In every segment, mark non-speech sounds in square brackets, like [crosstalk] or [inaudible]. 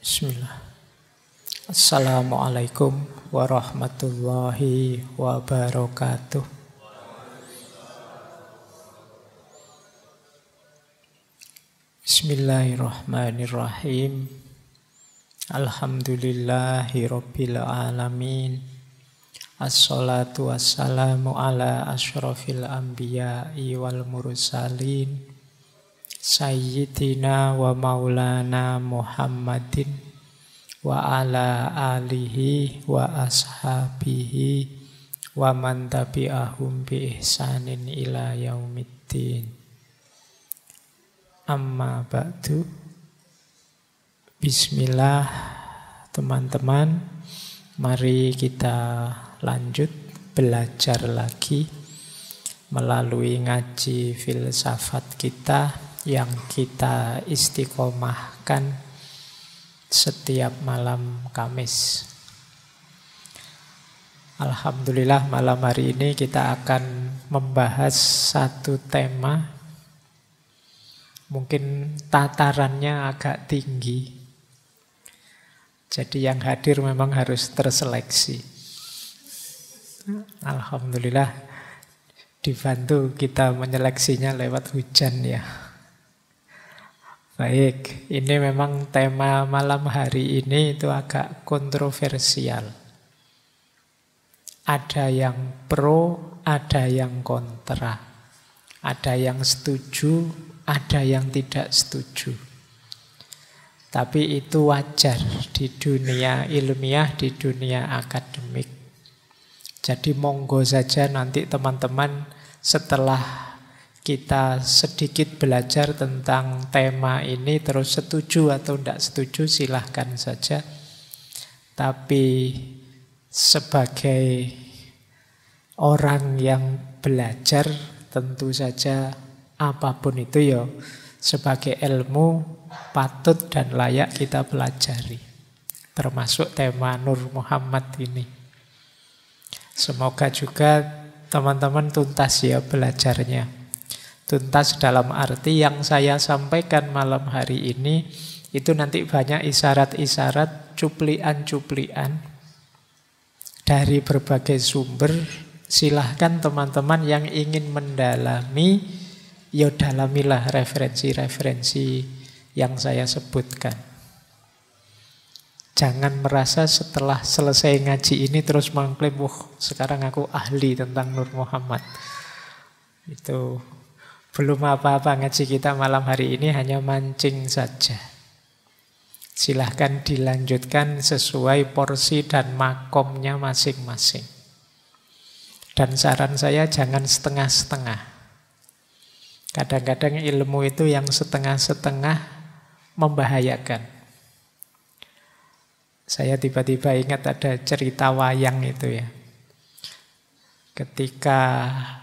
Bismillah. Assalamualaikum warahmatullahi wabarakatuh. Bismillahirrahmanirrahim. Alhamdulillahi rabbil alamin. Assalatu wassalamu ala ashrafil anbiya'i wal mursalin. Sayyidina wa maulana Muhammadin wa ala alihi wa ashabihi wa man tabi'ahum bi ihsanin ila yaumiddin. Amma ba'du. Bismillah teman-teman. Mari kita lanjut belajar lagi melalui ngaji filsafat kita yang kita istiqomahkan setiap malam Kamis. Alhamdulillah malam hari ini kita akan membahas satu tema mungkin tatarannya agak tinggi. Jadi yang hadir memang harus terseleksi. Alhamdulillah dibantu kita menyeleksinya lewat hujan ya. Baik, ini memang tema malam hari ini itu agak kontroversial. Ada yang pro, ada yang kontra. Ada yang setuju, ada yang tidak setuju. Tapi itu wajar di dunia ilmiah, di dunia akademik. Jadi monggo saja nanti teman-teman setelah kita sedikit belajar tentang tema ini terus setuju atau tidak setuju silahkan saja. Tapi sebagai orang yang belajar tentu saja apa pun itu ya sebagai ilmu patut dan layak kita pelajari. Termasuk tema Nur Muhammad ini. Semoga juga teman-teman tuntas ya belajarnya. Tuntas dalam arti yang saya sampaikan malam hari ini itu nanti banyak isyarat-isyarat, cuplian-cuplian dari berbagai sumber. Silahkan teman-teman yang ingin mendalami, ya dalamilah referensi-referensi yang saya sebutkan. Jangan merasa setelah selesai ngaji ini terus mengklaim, wah sekarang aku ahli tentang Nur Muhammad. Itu belum apa-apa ngaji kita malam hari ini hanya mancing saja. Silahkan dilanjutkan sesuai porsi dan makomnya masing-masing. Dan saran saya jangan setengah-setengah. Kadang-kadang ilmu itu yang setengah-setengah membahayakan. Saya tiba-tiba ingat ada cerita wayang itu ya. Ketika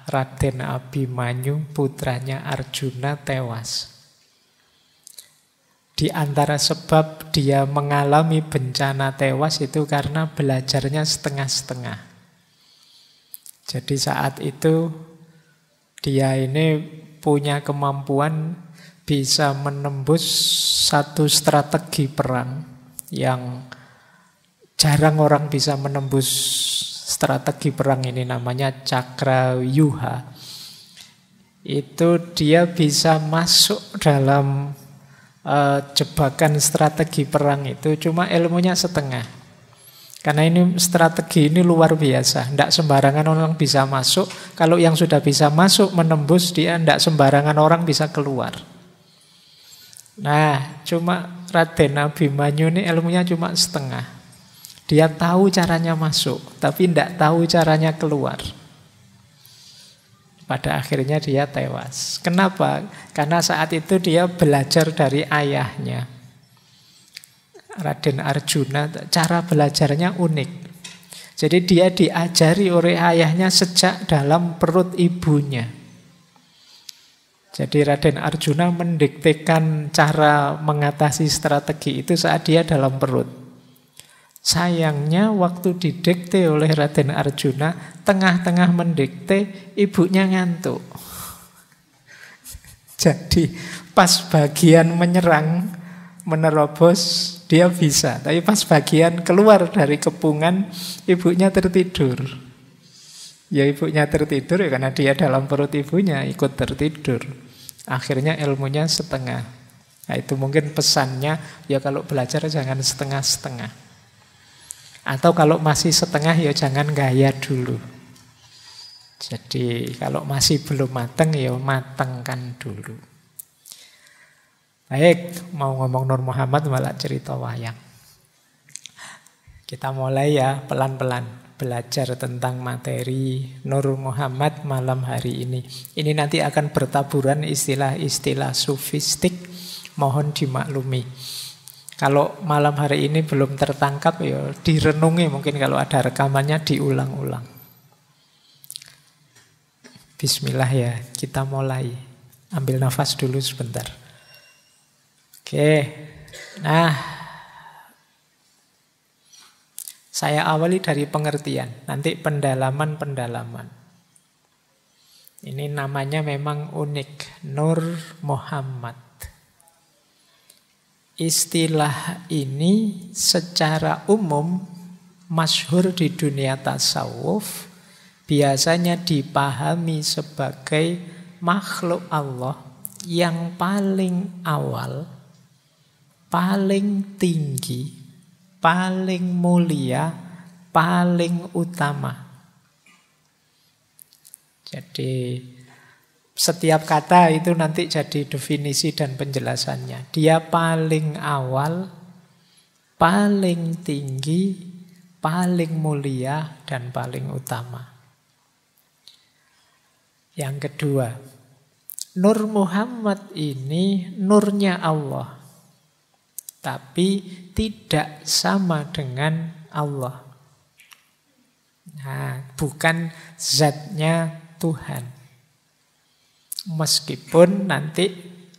Raden Abimanyu putranya Arjuna tewas. Di antara sebab dia mengalami bencana tewas itu karena belajarnya setengah-setengah. Jadi saat itu dia ini punya kemampuan bisa menembus satu strategi perang yang jarang orang bisa menembus strategi perang ini namanya cakra yuha. Itu dia bisa masuk dalam uh, jebakan strategi perang itu cuma ilmunya setengah. Karena ini strategi ini luar biasa. Tidak sembarangan orang bisa masuk. Kalau yang sudah bisa masuk menembus dia tidak sembarangan orang bisa keluar. Nah, cuma Raden Abimanyu ini ilmunya cuma setengah. Dia tahu caranya masuk, tapi tidak tahu caranya keluar. Pada akhirnya dia tewas. Kenapa? Karena saat itu dia belajar dari ayahnya. Raden Arjuna, cara belajarnya unik. Jadi dia diajari oleh ayahnya sejak dalam perut ibunya. Jadi Raden Arjuna mendiktekan cara mengatasi strategi itu saat dia dalam perut. Sayangnya waktu didikte oleh Raden Arjuna, tengah-tengah mendikte, ibunya ngantuk. [laughs] Jadi pas bagian menyerang, menerobos, dia bisa. Tapi pas bagian keluar dari kepungan, ibunya tertidur. Ya ibunya tertidur ya karena dia dalam perut ibunya ikut tertidur. Akhirnya ilmunya setengah. Nah itu mungkin pesannya ya kalau belajar jangan setengah-setengah. Atau kalau masih setengah ya jangan gaya dulu. Jadi kalau masih belum mateng ya matengkan dulu. Baik, mau ngomong Nur Muhammad malah cerita wayang. Kita mulai ya pelan-pelan belajar tentang materi Nur Muhammad malam hari ini. Ini nanti akan bertaburan istilah-istilah sufistik, mohon dimaklumi. Kalau malam hari ini belum tertangkap ya direnungi mungkin kalau ada rekamannya diulang-ulang. Bismillah ya, kita mulai. Ambil nafas dulu sebentar. Oke. Nah, Saya awali dari pengertian, nanti pendalaman-pendalaman. Ini namanya memang unik, Nur Muhammad. Istilah ini secara umum masyhur di dunia tasawuf, biasanya dipahami sebagai makhluk Allah yang paling awal, paling tinggi, paling mulia, paling utama. Jadi setiap kata itu nanti jadi definisi dan penjelasannya. Dia paling awal, paling tinggi, paling mulia, dan paling utama. Yang kedua, Nur Muhammad ini nurnya Allah tapi tidak sama dengan Allah. Nah, bukan zatnya Tuhan. Meskipun nanti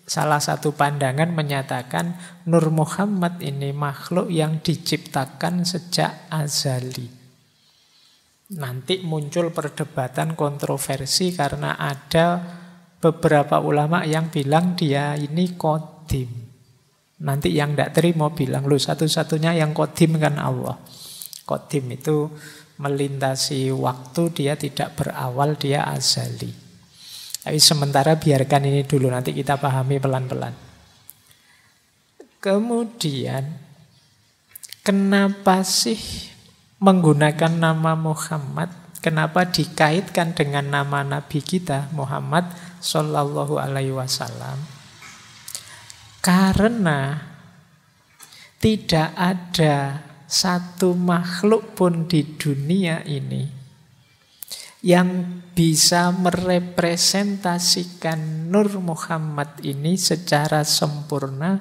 salah satu pandangan menyatakan Nur Muhammad ini makhluk yang diciptakan sejak azali. Nanti muncul perdebatan kontroversi karena ada beberapa ulama yang bilang dia ini kodim. Nanti yang tidak terima bilang, lu satu-satunya yang kodim kan Allah. Kodim itu melintasi waktu, dia tidak berawal, dia azali. Tapi sementara biarkan ini dulu, nanti kita pahami pelan-pelan. Kemudian, kenapa sih menggunakan nama Muhammad? Kenapa dikaitkan dengan nama Nabi kita Muhammad Sallallahu Alaihi Wasallam? Karena tidak ada satu makhluk pun di dunia ini yang bisa merepresentasikan Nur Muhammad ini secara sempurna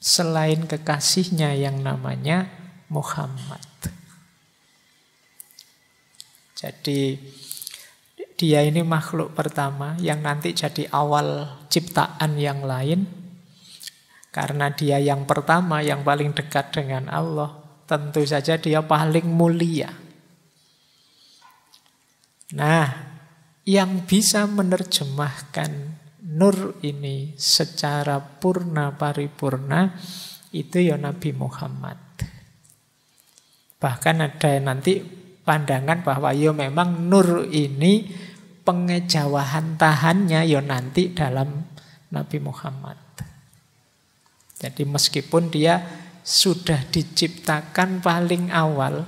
selain kekasihnya yang namanya Muhammad. Jadi dia ini makhluk pertama yang nanti jadi awal ciptaan yang lain karena dia yang pertama, yang paling dekat dengan Allah, tentu saja dia paling mulia. Nah, yang bisa menerjemahkan nur ini secara purna paripurna itu ya Nabi Muhammad. Bahkan ada nanti pandangan bahwa ya memang nur ini pengejawahan tahannya ya nanti dalam Nabi Muhammad. Jadi meskipun dia sudah diciptakan paling awal,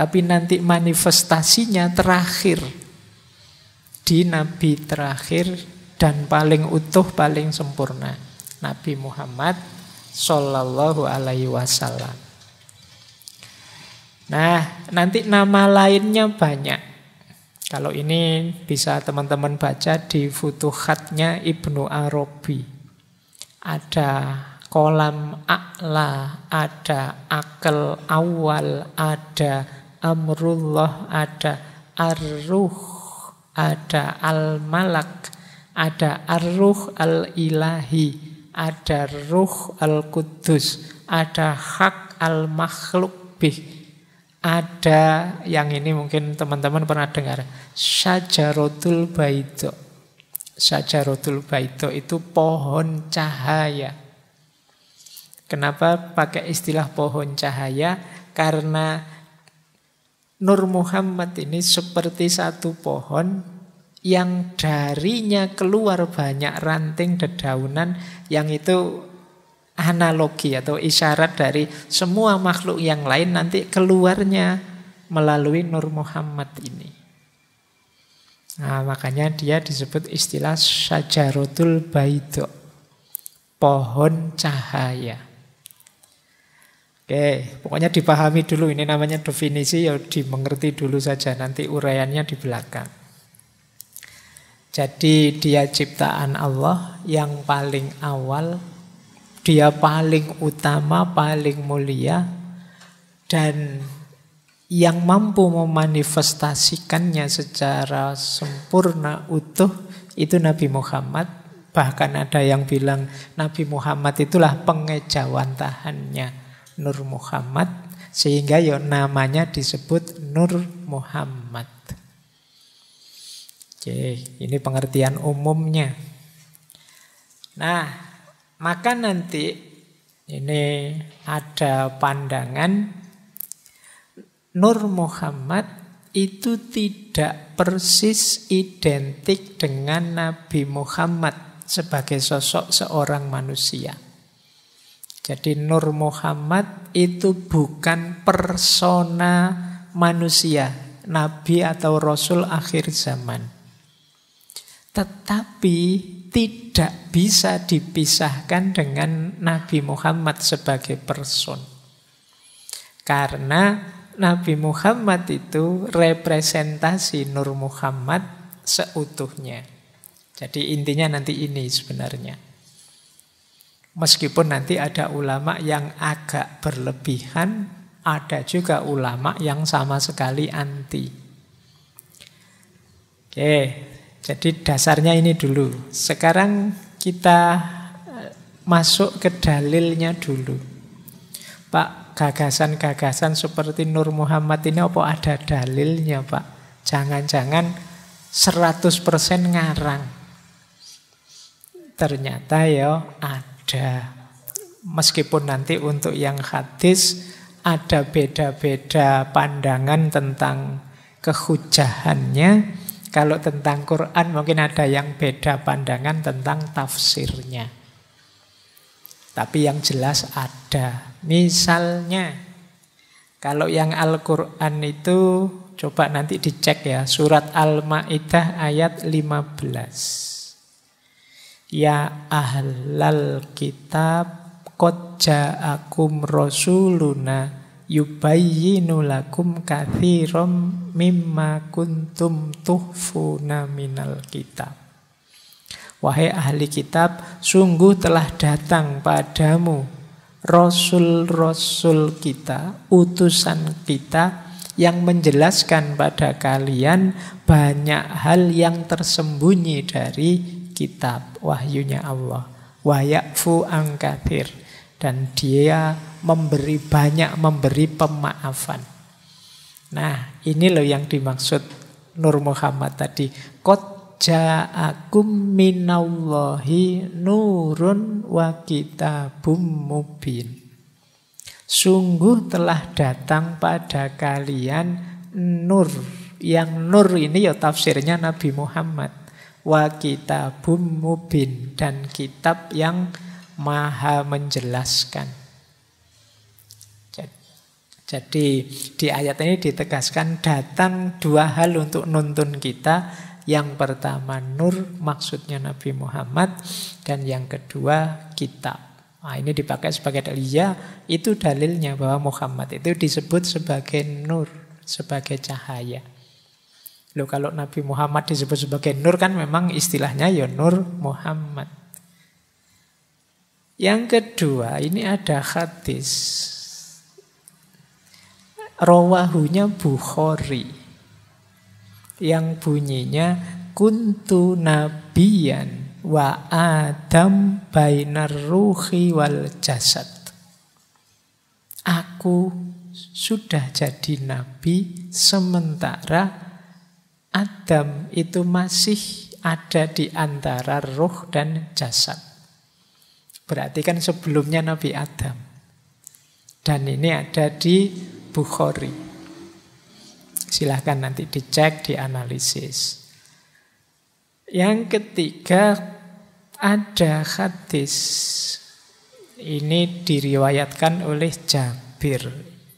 tapi nanti manifestasinya terakhir di Nabi terakhir dan paling utuh, paling sempurna. Nabi Muhammad Sallallahu Alaihi Wasallam. Nah, nanti nama lainnya banyak. Kalau ini bisa teman-teman baca di futuhatnya Ibnu Arabi. Ada kolam a'la, ada akal awal, ada amrullah, ada arruh, ada al-malak, ada arruh al-ilahi, ada ruh al-kudus, ada hak al-makhluk bih, ada yang ini mungkin teman-teman pernah dengar, syajarotul baito. Syajarotul baito itu pohon cahaya. Kenapa pakai istilah pohon cahaya? Karena Nur Muhammad ini seperti satu pohon yang darinya keluar banyak ranting dedaunan yang itu analogi atau isyarat dari semua makhluk yang lain nanti keluarnya melalui Nur Muhammad ini. Nah, makanya dia disebut istilah syajarotul baido. Pohon cahaya. Oke, pokoknya dipahami dulu ini namanya definisi ya dimengerti dulu saja nanti uraiannya di belakang. Jadi dia ciptaan Allah yang paling awal, dia paling utama, paling mulia dan yang mampu memanifestasikannya secara sempurna utuh itu Nabi Muhammad. Bahkan ada yang bilang Nabi Muhammad itulah pengejawantahannya Nur Muhammad sehingga ya namanya disebut Nur Muhammad. Oke, ini pengertian umumnya. Nah, maka nanti ini ada pandangan Nur Muhammad itu tidak persis identik dengan Nabi Muhammad sebagai sosok seorang manusia. Jadi Nur Muhammad itu bukan persona manusia, nabi atau rasul akhir zaman. Tetapi tidak bisa dipisahkan dengan Nabi Muhammad sebagai person. Karena Nabi Muhammad itu representasi Nur Muhammad seutuhnya. Jadi intinya nanti ini sebenarnya. Meskipun nanti ada ulama yang agak berlebihan, ada juga ulama yang sama sekali anti. Oke, jadi dasarnya ini dulu. Sekarang kita eh, masuk ke dalilnya dulu. Pak, gagasan-gagasan seperti Nur Muhammad ini apa ada dalilnya, Pak? Jangan-jangan 100% ngarang. Ternyata ya ada ada. Meskipun nanti untuk yang hadis ada beda-beda pandangan tentang kehujahannya. Kalau tentang Quran mungkin ada yang beda pandangan tentang tafsirnya. Tapi yang jelas ada. Misalnya, kalau yang Al-Quran itu coba nanti dicek ya. Surat Al-Ma'idah ayat 15. Ya ahlal kitab Qad ja'akum rasuluna yubayyinu lakum mimma kuntum tuhfuna minal kitab. Wahai ahli kitab, sungguh telah datang padamu rasul-rasul kita, utusan kita yang menjelaskan pada kalian banyak hal yang tersembunyi dari kitab wahyunya Allah. Wayakfu angkatir. Dan dia memberi banyak, memberi pemaafan. Nah, ini loh yang dimaksud Nur Muhammad tadi. Qad ja'akum minallahi nurun wa kitabum mubin. Sungguh telah datang pada kalian nur. Yang nur ini ya tafsirnya Nabi Muhammad wa kitabum mubin dan kitab yang maha menjelaskan. Jadi di ayat ini ditegaskan datang dua hal untuk nuntun kita. Yang pertama nur maksudnya Nabi Muhammad dan yang kedua kitab. Nah, ini dipakai sebagai dalil ya, itu dalilnya bahwa Muhammad itu disebut sebagai nur, sebagai cahaya. Loh kalau Nabi Muhammad disebut sebagai nur kan memang istilahnya ya nur Muhammad. Yang kedua ini ada hadis. Rawahunya Bukhari. Yang bunyinya kuntu nabiyan wa adam bainar ruhi wal jasad. Aku sudah jadi nabi sementara Adam itu masih ada di antara roh dan jasad. Berarti kan sebelumnya Nabi Adam. Dan ini ada di Bukhari. Silahkan nanti dicek, dianalisis. Yang ketiga ada hadis. Ini diriwayatkan oleh Jabir.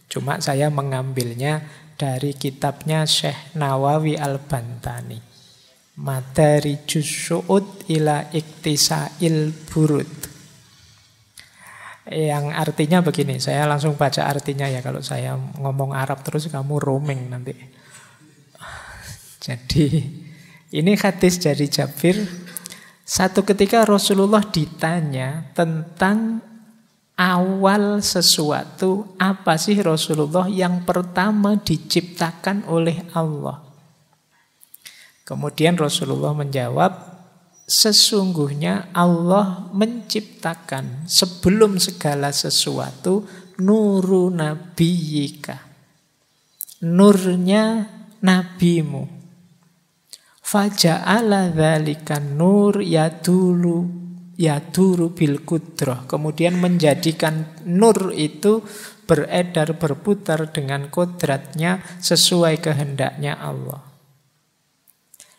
Cuma saya mengambilnya dari kitabnya Syekh Nawawi Al-Bantani. Materi Su'ud ila iktisail burud. Yang artinya begini, saya langsung baca artinya ya kalau saya ngomong Arab terus kamu roaming nanti. Jadi ini hadis dari Jabir. Satu ketika Rasulullah ditanya tentang awal sesuatu, apa sih Rasulullah yang pertama diciptakan oleh Allah? Kemudian Rasulullah menjawab, sesungguhnya Allah menciptakan sebelum segala sesuatu nuru nabiyika. Nurnya nabimu. Faja'ala dzalikan nur yadulu yaduru bil kudroh. Kemudian menjadikan nur itu beredar berputar dengan kodratnya sesuai kehendaknya Allah.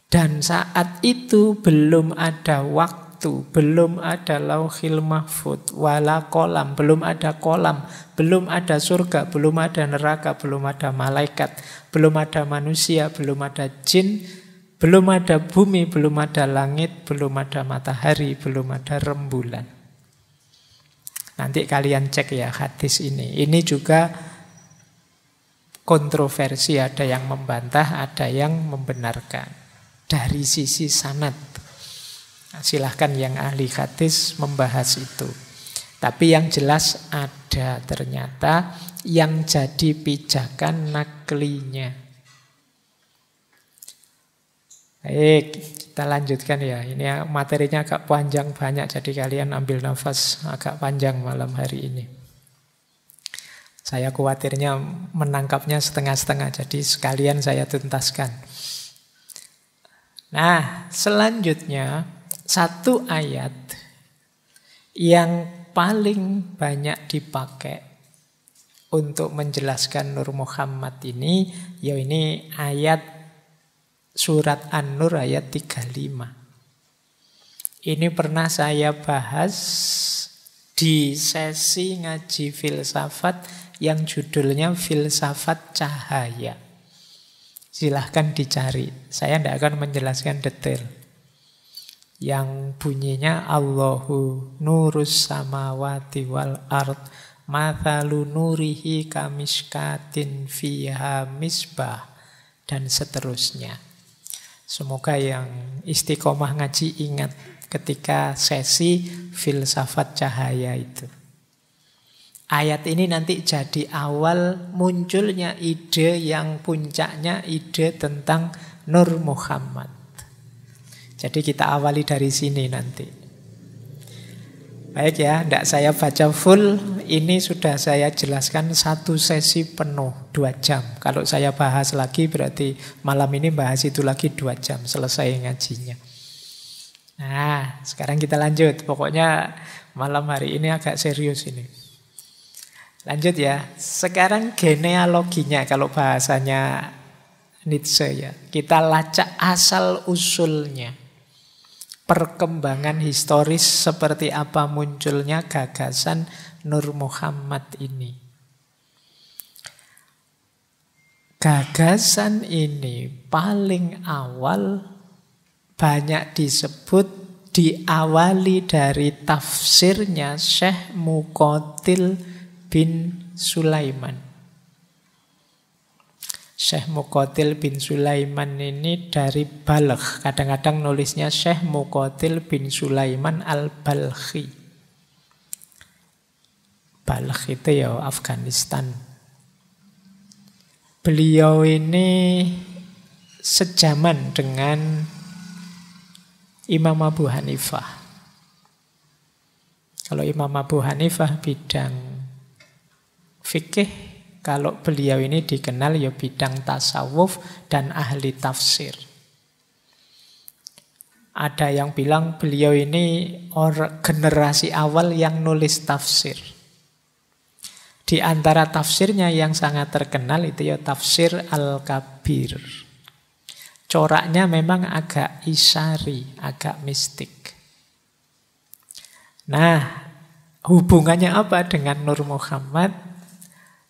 Dan saat itu belum ada waktu, belum ada lauhil mahfud, wala kolam, belum ada kolam, belum ada surga, belum ada neraka, belum ada malaikat, belum ada manusia, belum ada jin, belum ada bumi, belum ada langit, belum ada matahari, belum ada rembulan. Nanti kalian cek ya hadis ini. Ini juga kontroversi, ada yang membantah, ada yang membenarkan. Dari sisi sanat. Nah, silahkan yang ahli hadis membahas itu. Tapi yang jelas ada ternyata yang jadi pijakan naklinya. Baik, kita lanjutkan ya. Ini materinya agak panjang banyak, jadi kalian ambil nafas agak panjang malam hari ini. Saya khawatirnya menangkapnya setengah-setengah, jadi sekalian saya tuntaskan. Nah, selanjutnya satu ayat yang paling banyak dipakai untuk menjelaskan Nur Muhammad ini, ya ini ayat surat An-Nur ayat 35. Ini pernah saya bahas di sesi ngaji filsafat yang judulnya Filsafat Cahaya. Silahkan dicari, saya tidak akan menjelaskan detail. Yang bunyinya Allahu nurus samawati wal ard Mathalu nurihi kamiskatin fiha misbah dan seterusnya. Semoga yang istiqomah ngaji ingat ketika sesi filsafat cahaya itu. Ayat ini nanti jadi awal munculnya ide yang puncaknya ide tentang Nur Muhammad. Jadi kita awali dari sini nanti. Baik ya, tidak saya baca full. Ini sudah saya jelaskan satu sesi penuh, dua jam. Kalau saya bahas lagi berarti malam ini bahas itu lagi dua jam, selesai ngajinya. Nah, sekarang kita lanjut. Pokoknya malam hari ini agak serius ini. Lanjut ya. Sekarang genealoginya kalau bahasanya Nietzsche ya. Kita lacak asal usulnya perkembangan historis seperti apa munculnya gagasan Nur Muhammad ini. Gagasan ini paling awal banyak disebut diawali dari tafsirnya Syekh Mukotil bin Sulaiman. Syekh Mukotil bin Sulaiman ini dari Balkh. Kadang-kadang nulisnya Syekh Mukotil bin Sulaiman al-Balkhi. Balkh itu ya Afghanistan. Beliau ini sejaman dengan Imam Abu Hanifah. Kalau Imam Abu Hanifah bidang fikih, kalau beliau ini dikenal ya bidang tasawuf dan ahli tafsir. Ada yang bilang beliau ini orang generasi awal yang nulis tafsir. Di antara tafsirnya yang sangat terkenal itu ya tafsir Al-Kabir. Coraknya memang agak isari, agak mistik. Nah, hubungannya apa dengan Nur Muhammad?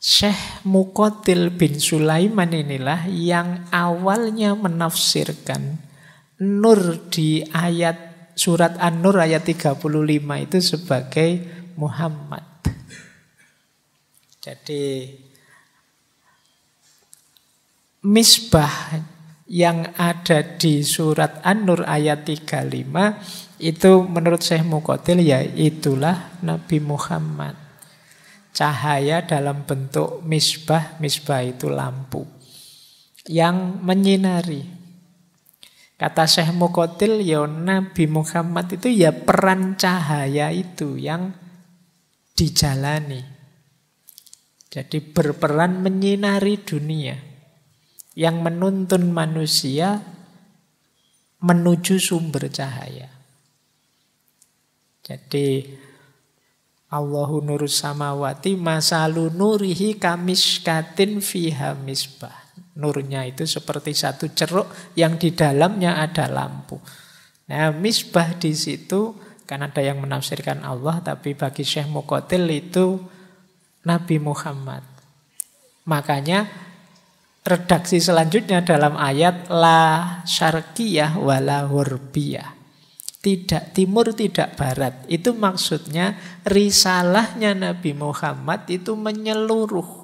Syekh Mukotil bin Sulaiman inilah yang awalnya menafsirkan Nur di ayat surat An-Nur ayat 35 itu sebagai Muhammad. Jadi misbah yang ada di surat An-Nur ayat 35 itu menurut Syekh Mukotil ya itulah Nabi Muhammad. Cahaya dalam bentuk misbah, misbah itu lampu yang menyinari Kata Syekh Mukotil, ya Nabi Muhammad itu ya peran cahaya itu yang dijalani. Jadi berperan menyinari dunia. Yang menuntun manusia menuju sumber cahaya. Jadi Allahu nurus samawati masalu nurihi kamiskatin fiha misbah. Nurnya itu seperti satu ceruk yang di dalamnya ada lampu. Nah, misbah di situ kan ada yang menafsirkan Allah, tapi bagi Syekh Mukotil itu Nabi Muhammad. Makanya redaksi selanjutnya dalam ayat la syarqiyah wala hurbiyah. Tidak timur, tidak barat. Itu maksudnya risalahnya Nabi Muhammad itu menyeluruh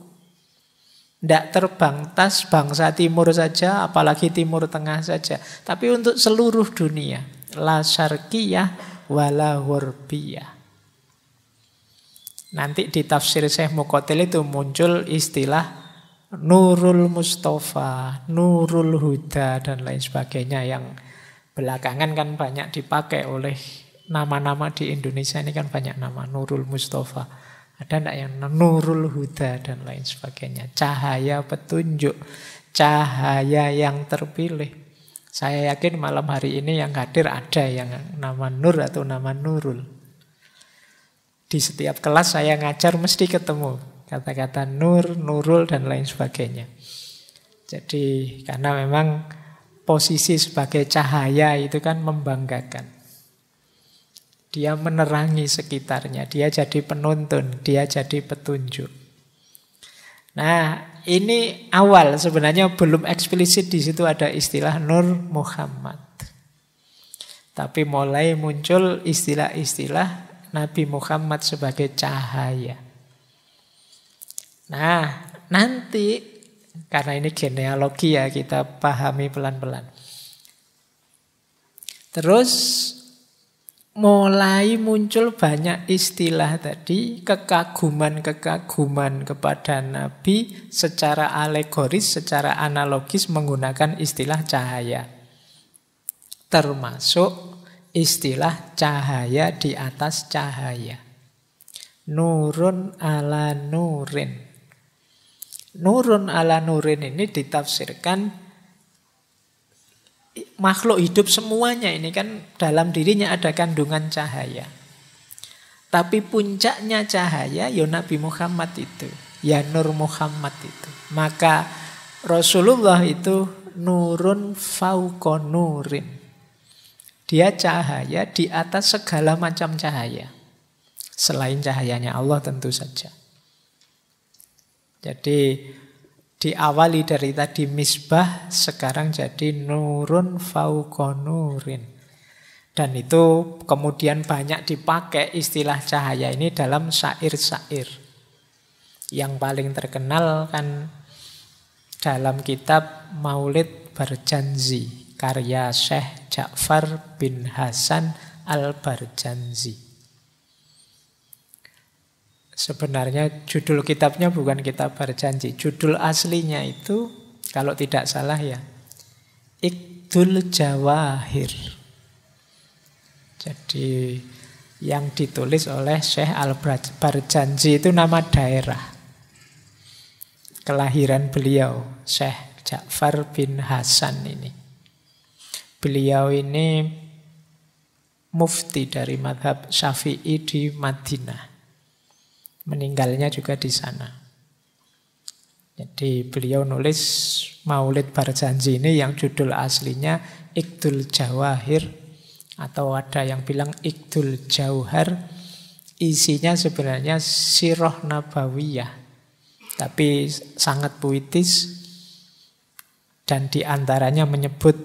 tidak terbang tas bangsa timur saja, apalagi timur tengah saja. Tapi untuk seluruh dunia. La syarqiyah wala hurbiyah. Nanti di tafsir Syekh Mukotil itu muncul istilah Nurul Mustafa, Nurul Huda, dan lain sebagainya yang belakangan kan banyak dipakai oleh nama-nama di Indonesia ini kan banyak nama Nurul Mustafa. Ada enggak yang nurul huda dan lain sebagainya. Cahaya petunjuk. Cahaya yang terpilih. Saya yakin malam hari ini yang hadir ada yang nama Nur atau nama Nurul. Di setiap kelas saya ngajar mesti ketemu kata-kata Nur, Nurul dan lain sebagainya. Jadi karena memang posisi sebagai cahaya itu kan membanggakan. Dia menerangi sekitarnya, dia jadi penuntun, dia jadi petunjuk. Nah, ini awal sebenarnya belum eksplisit di situ ada istilah Nur Muhammad. Tapi mulai muncul istilah-istilah Nabi Muhammad sebagai cahaya. Nah, nanti karena ini genealogi ya kita pahami pelan-pelan. Terus mulai muncul banyak istilah tadi, kekaguman-kekaguman kepada Nabi secara alegoris, secara analogis menggunakan istilah cahaya. Termasuk istilah cahaya di atas cahaya. Nurun ala nurin. Nurun ala nurin ini ditafsirkan makhluk hidup semuanya ini kan dalam dirinya ada kandungan cahaya. Tapi puncaknya cahaya ya Nabi Muhammad itu, ya Nur Muhammad itu. Maka Rasulullah itu nurun fauqa nurin. Dia cahaya di atas segala macam cahaya. Selain cahayanya Allah tentu saja. Jadi Diawali dari tadi misbah, sekarang jadi nurun faukonurin. Dan itu kemudian banyak dipakai istilah cahaya ini dalam syair-syair. Yang paling terkenal kan dalam kitab Maulid Barjanzi, karya Syekh Ja'far bin Hasan Al-Barjanzi. Sebenarnya judul kitabnya bukan kitab berjanji. Judul aslinya itu kalau tidak salah ya Ikdul Jawahir. Jadi yang ditulis oleh Syekh Al-Barjanji itu nama daerah. Kelahiran beliau, Syekh Ja'far bin Hasan ini. Beliau ini mufti dari madhab syafi'i di Madinah. Meninggalnya juga di sana. Jadi beliau nulis Maulid Barjanji ini yang judul aslinya Ikdul Jawahir atau ada yang bilang Ikdul Jauhar. Isinya sebenarnya Siroh Nabawiyah tapi sangat puitis. Dan di antaranya menyebut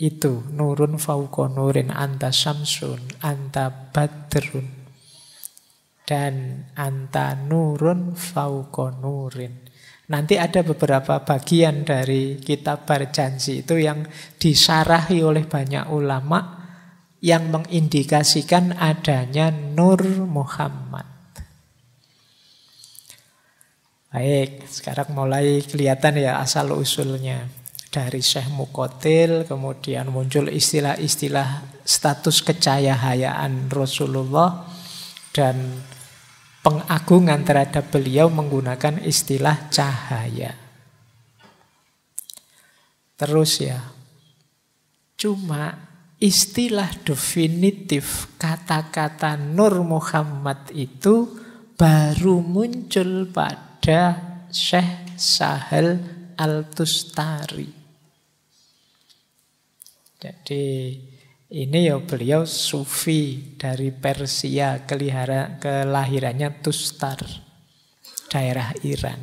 itu nurun fauqa nurin anta syamsun anta badrun dan anta nurun fauqa nurin Nanti ada beberapa bagian dari kitab berjanji itu yang disarahi oleh banyak ulama yang mengindikasikan adanya Nur Muhammad. Baik, sekarang mulai kelihatan ya asal usulnya. Dari Syekh Mukotil, kemudian muncul istilah-istilah status kecayahayaan Rasulullah dan pengagungan terhadap beliau menggunakan istilah cahaya. Terus ya, cuma istilah definitif kata-kata Nur Muhammad itu baru muncul pada ada Syekh Sahel Al-Tustari. Jadi ini ya beliau sufi dari Persia, kelihara, kelahirannya Tustar, daerah Iran.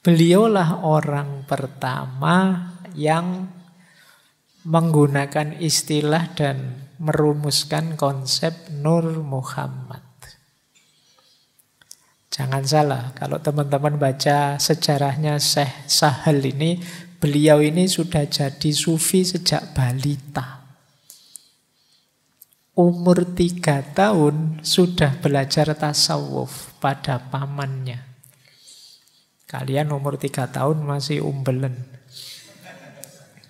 Beliaulah orang pertama yang menggunakan istilah dan merumuskan konsep Nur Muhammad. Jangan salah, kalau teman-teman baca sejarahnya Syekh Sahal ini, beliau ini sudah jadi sufi sejak balita. Umur tiga tahun sudah belajar tasawuf pada pamannya. Kalian umur tiga tahun masih umbelen.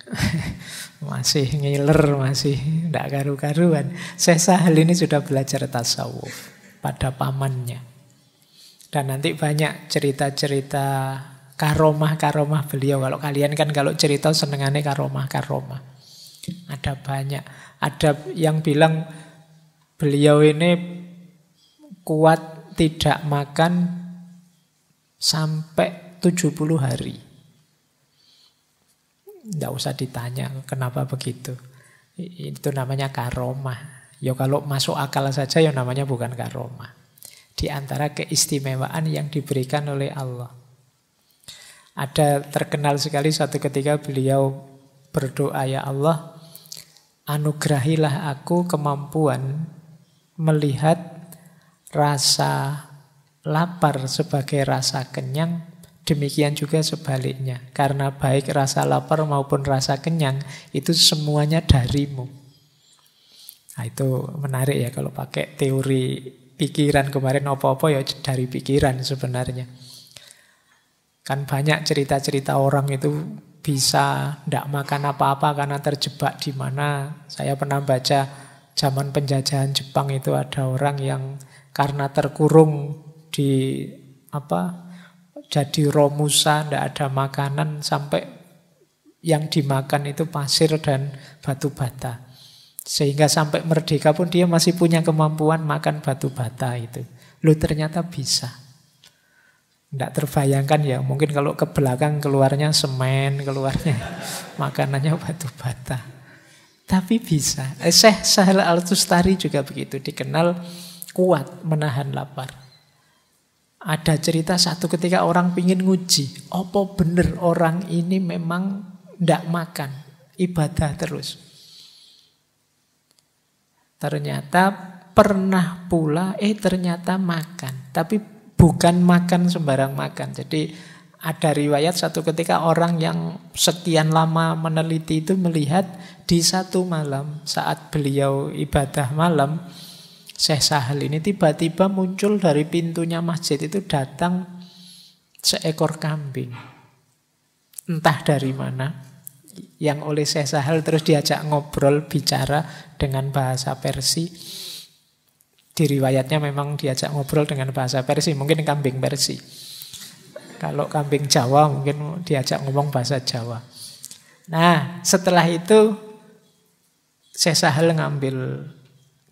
[laughs] masih ngiler, masih tidak karu-karuan. Syekh Sahal ini sudah belajar tasawuf pada pamannya. Dan nanti banyak cerita-cerita karomah-karomah beliau. Kalau kalian kan kalau cerita senengannya karomah-karomah. Ada banyak. Ada yang bilang beliau ini kuat tidak makan sampai 70 hari. Tidak usah ditanya kenapa begitu. Itu namanya karomah. Ya kalau masuk akal saja ya namanya bukan karomah di antara keistimewaan yang diberikan oleh Allah. Ada terkenal sekali suatu ketika beliau berdoa, "Ya Allah, anugerahilah aku kemampuan melihat rasa lapar sebagai rasa kenyang, demikian juga sebaliknya. Karena baik rasa lapar maupun rasa kenyang itu semuanya darimu." Nah, itu menarik ya kalau pakai teori pikiran kemarin apa-apa ya dari pikiran sebenarnya. Kan banyak cerita-cerita orang itu bisa tidak makan apa-apa karena terjebak di mana. Saya pernah baca zaman penjajahan Jepang itu ada orang yang karena terkurung di apa jadi romusa, tidak ada makanan sampai yang dimakan itu pasir dan batu bata. Sehingga sampai merdeka pun dia masih punya kemampuan makan batu bata itu. Lu ternyata bisa. Tidak terbayangkan ya, mungkin kalau ke belakang keluarnya semen, keluarnya [laughs] makanannya batu bata. Tapi bisa. Eh, Syekh Sahel Al-Tustari juga begitu, dikenal kuat menahan lapar. Ada cerita satu ketika orang pingin nguji, apa benar orang ini memang tidak makan, ibadah terus. Ternyata pernah pula, eh ternyata makan. Tapi bukan makan sembarang makan. Jadi ada riwayat satu ketika orang yang sekian lama meneliti itu melihat di satu malam saat beliau ibadah malam, Syekh Sahal ini tiba-tiba muncul dari pintunya masjid itu datang seekor kambing. Entah dari mana yang oleh Syekh Sahal terus diajak ngobrol bicara dengan bahasa Persi. Di riwayatnya memang diajak ngobrol dengan bahasa Persi, mungkin kambing Persi. Kalau kambing Jawa mungkin diajak ngomong bahasa Jawa. Nah, setelah itu Sesahel ngambil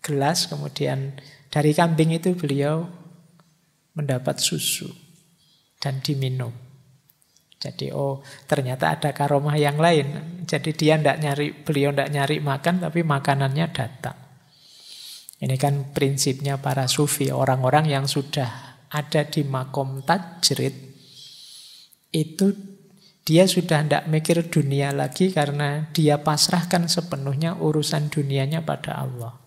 gelas, kemudian dari kambing itu beliau mendapat susu dan diminum. Jadi oh ternyata ada karomah yang lain. Jadi dia tidak nyari, beliau tidak nyari makan, tapi makanannya datang. Ini kan prinsipnya para sufi, orang-orang yang sudah ada di makom tajrid, itu dia sudah tidak mikir dunia lagi karena dia pasrahkan sepenuhnya urusan dunianya pada Allah.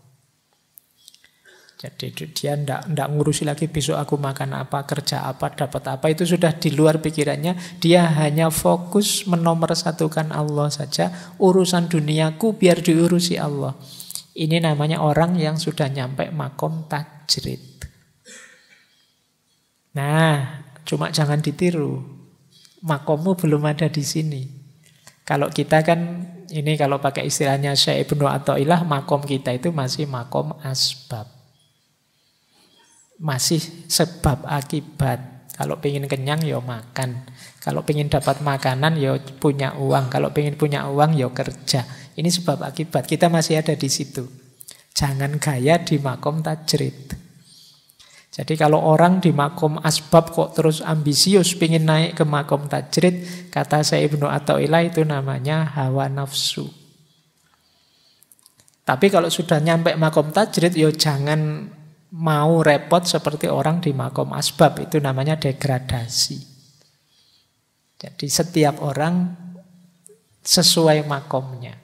Jadi dia tidak tidak ngurusi lagi besok aku makan apa, kerja apa, dapat apa. Itu sudah di luar pikirannya. Dia hanya fokus menomorsatukan Allah saja. Urusan duniaku biar diurusi Allah. Ini namanya orang yang sudah nyampe makom tajrid. Nah, cuma jangan ditiru. Makommu belum ada di sini. Kalau kita kan, ini kalau pakai istilahnya Syekh Ibnu Atta'illah, makom kita itu masih makom asbab. Masih sebab akibat. Kalau pengen kenyang ya makan. Kalau pengen dapat makanan ya punya uang. Kalau pengen punya uang ya kerja. Ini sebab akibat. Kita masih ada di situ. Jangan gaya di makom tajrid. Jadi kalau orang di makom asbab kok terus ambisius pengen naik ke makom tajrid, kata saya Ibnu Atta'illah itu namanya hawa nafsu. Tapi kalau sudah nyampe makom tajrid, yo ya jangan mau repot seperti orang di makom asbab itu namanya degradasi. Jadi setiap orang sesuai makomnya.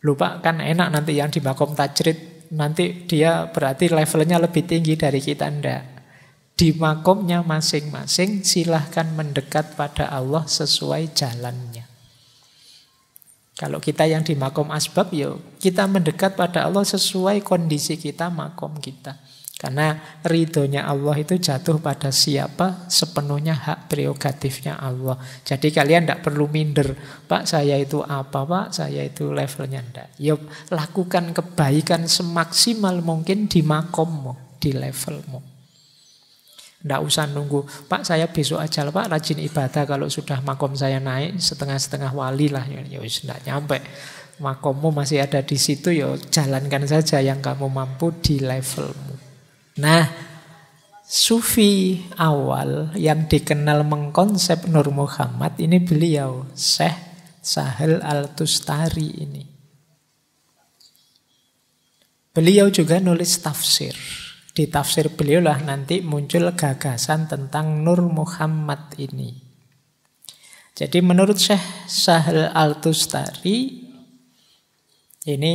Lupa kan enak nanti yang di makom tajrid nanti dia berarti levelnya lebih tinggi dari kita ndak. Di makomnya masing-masing silahkan mendekat pada Allah sesuai jalannya. Kalau kita yang di makom asbab, ya kita mendekat pada Allah sesuai kondisi kita, makom kita. Karena ridhonya Allah itu jatuh pada siapa sepenuhnya hak prerogatifnya Allah. Jadi kalian tidak perlu minder. Pak saya itu apa pak? Saya itu levelnya tidak. Ya lakukan kebaikan semaksimal mungkin di makommu, di levelmu. Tidak usah nunggu, Pak saya besok aja Pak rajin ibadah kalau sudah makom saya naik setengah-setengah wali lah. Ya, ya tidak nyampe. Makommu masih ada di situ ya jalankan saja yang kamu mampu di levelmu. Nah, Sufi awal yang dikenal mengkonsep Nur Muhammad ini beliau Syekh Sahel Al-Tustari ini. Beliau juga nulis tafsir. Di tafsir beliau lah nanti muncul gagasan tentang Nur Muhammad ini. Jadi menurut Syekh Sahel Al-Tustari, ini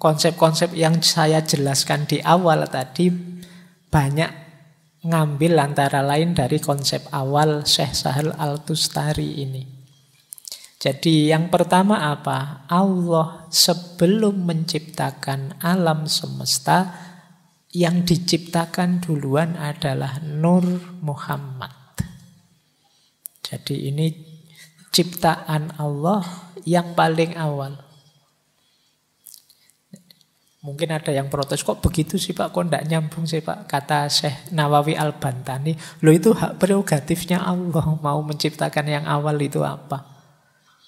konsep-konsep yang saya jelaskan di awal tadi banyak ngambil antara lain dari konsep awal Syekh Sahel Al-Tustari ini. Jadi yang pertama apa? Allah sebelum menciptakan alam semesta yang diciptakan duluan adalah Nur Muhammad. Jadi ini ciptaan Allah yang paling awal. Mungkin ada yang protes, kok begitu sih Pak, kok tidak nyambung sih Pak? Kata Syekh Nawawi Al-Bantani, lo itu hak prerogatifnya Allah, mau menciptakan yang awal itu apa?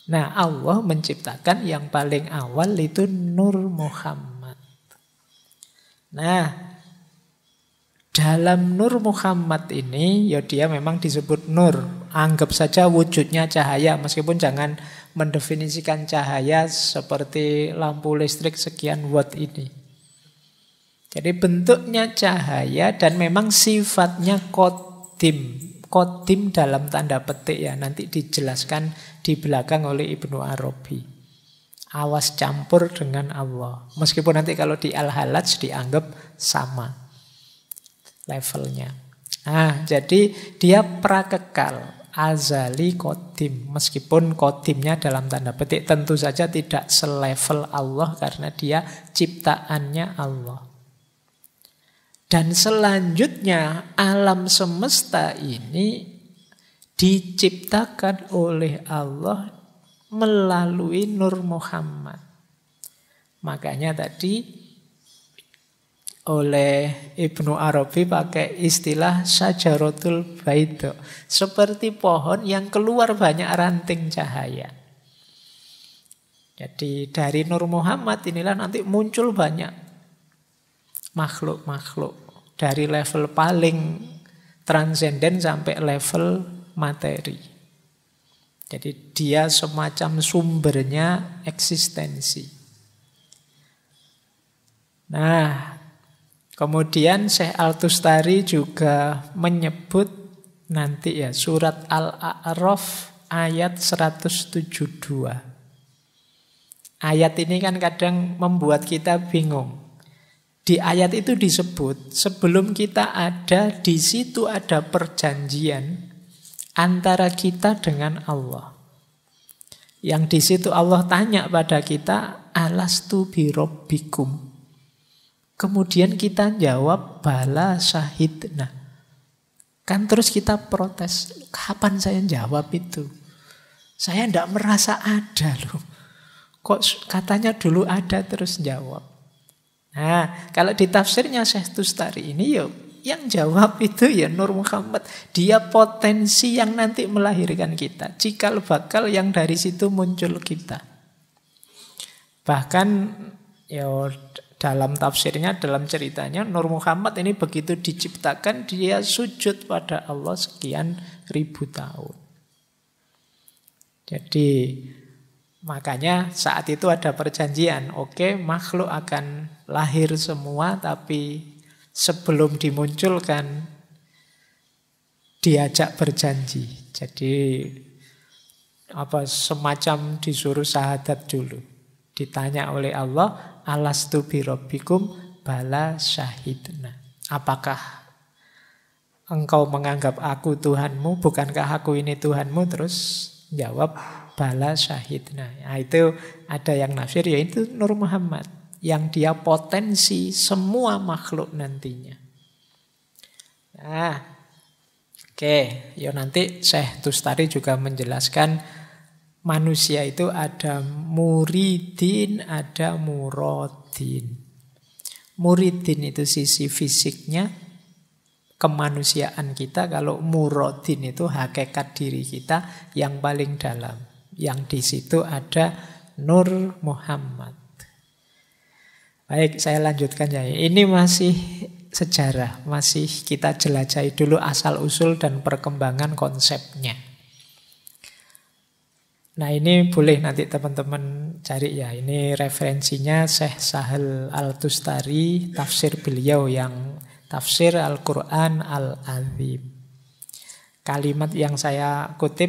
Nah Allah menciptakan yang paling awal itu Nur Muhammad. Nah dalam Nur Muhammad ini, ya dia memang disebut Nur. Anggap saja wujudnya cahaya, meskipun jangan mendefinisikan cahaya seperti lampu listrik sekian watt ini. Jadi bentuknya cahaya dan memang sifatnya kodim. Kodim dalam tanda petik ya, nanti dijelaskan di belakang oleh Ibnu Arabi. Awas campur dengan Allah. Meskipun nanti kalau di Al-Halaj dianggap sama levelnya. Nah, jadi dia prakekal, azali kodim. Meskipun kodimnya dalam tanda petik tentu saja tidak selevel Allah karena dia ciptaannya Allah. Dan selanjutnya alam semesta ini diciptakan oleh Allah melalui Nur Muhammad. Makanya tadi oleh Ibnu Arabi pakai istilah sajaratul baido. Seperti pohon yang keluar banyak ranting cahaya. Jadi dari Nur Muhammad inilah nanti muncul banyak makhluk-makhluk dari level paling transenden sampai level materi. Jadi dia semacam sumbernya eksistensi. Nah, kemudian Syekh Al-Tustari juga menyebut nanti ya surat Al-A'raf ayat 172. Ayat ini kan kadang membuat kita bingung. Di ayat itu disebut sebelum kita ada di situ ada perjanjian antara kita dengan Allah. Yang di situ Allah tanya pada kita, alastu birobbikum. Kemudian kita jawab bala syahidna. Kan terus kita protes, kapan saya jawab itu? Saya tidak merasa ada loh. Kok katanya dulu ada terus jawab. Nah, kalau di tafsirnya Syekh Tustari ini ya yang jawab itu ya Nur Muhammad. Dia potensi yang nanti melahirkan kita. Cikal bakal yang dari situ muncul kita. Bahkan ya dalam tafsirnya, dalam ceritanya Nur Muhammad ini begitu diciptakan dia sujud pada Allah sekian ribu tahun. Jadi makanya saat itu ada perjanjian, oke makhluk akan lahir semua tapi sebelum dimunculkan diajak berjanji. Jadi apa semacam disuruh syahadat dulu. Ditanya oleh Allah, alastu birabbikum bala syahidna. Apakah engkau menganggap aku Tuhanmu, bukankah aku ini Tuhanmu? Terus jawab bala syahidna. Nah, itu ada yang nafsir yaitu Nur Muhammad yang dia potensi semua makhluk nantinya. Nah, oke, okay. ya nanti Syekh Tustari juga menjelaskan manusia itu ada muridin, ada murodin. Muridin itu sisi fisiknya, kemanusiaan kita, kalau murodin itu hakikat diri kita yang paling dalam. Yang di situ ada Nur Muhammad. Baik, saya lanjutkan ya. Ini masih sejarah, masih kita jelajahi dulu asal-usul dan perkembangan konsepnya. Nah ini boleh nanti teman-teman cari ya. Ini referensinya Syekh Sahel Al-Tustari, tafsir beliau yang tafsir Al-Quran Al-Azim. Kalimat yang saya kutip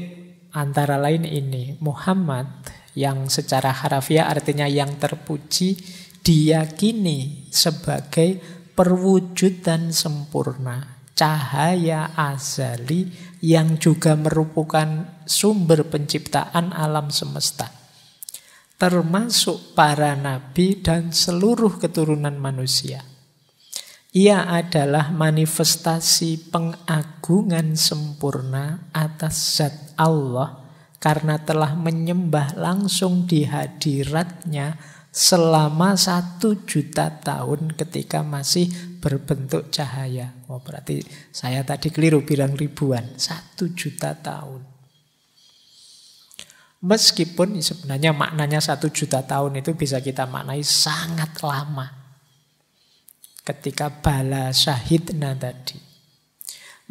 antara lain ini, Muhammad yang secara harafiah artinya yang terpuji, diyakini sebagai perwujudan sempurna, cahaya azali yang juga merupakan sumber penciptaan alam semesta. Termasuk para nabi dan seluruh keturunan manusia. Ia adalah manifestasi pengagungan sempurna atas zat Allah karena telah menyembah langsung di hadiratnya selama satu juta tahun ketika masih berbentuk cahaya. Oh, berarti saya tadi keliru bilang ribuan. Satu juta tahun. Meskipun sebenarnya maknanya satu juta tahun itu bisa kita maknai sangat lama. Ketika bala syahidna tadi.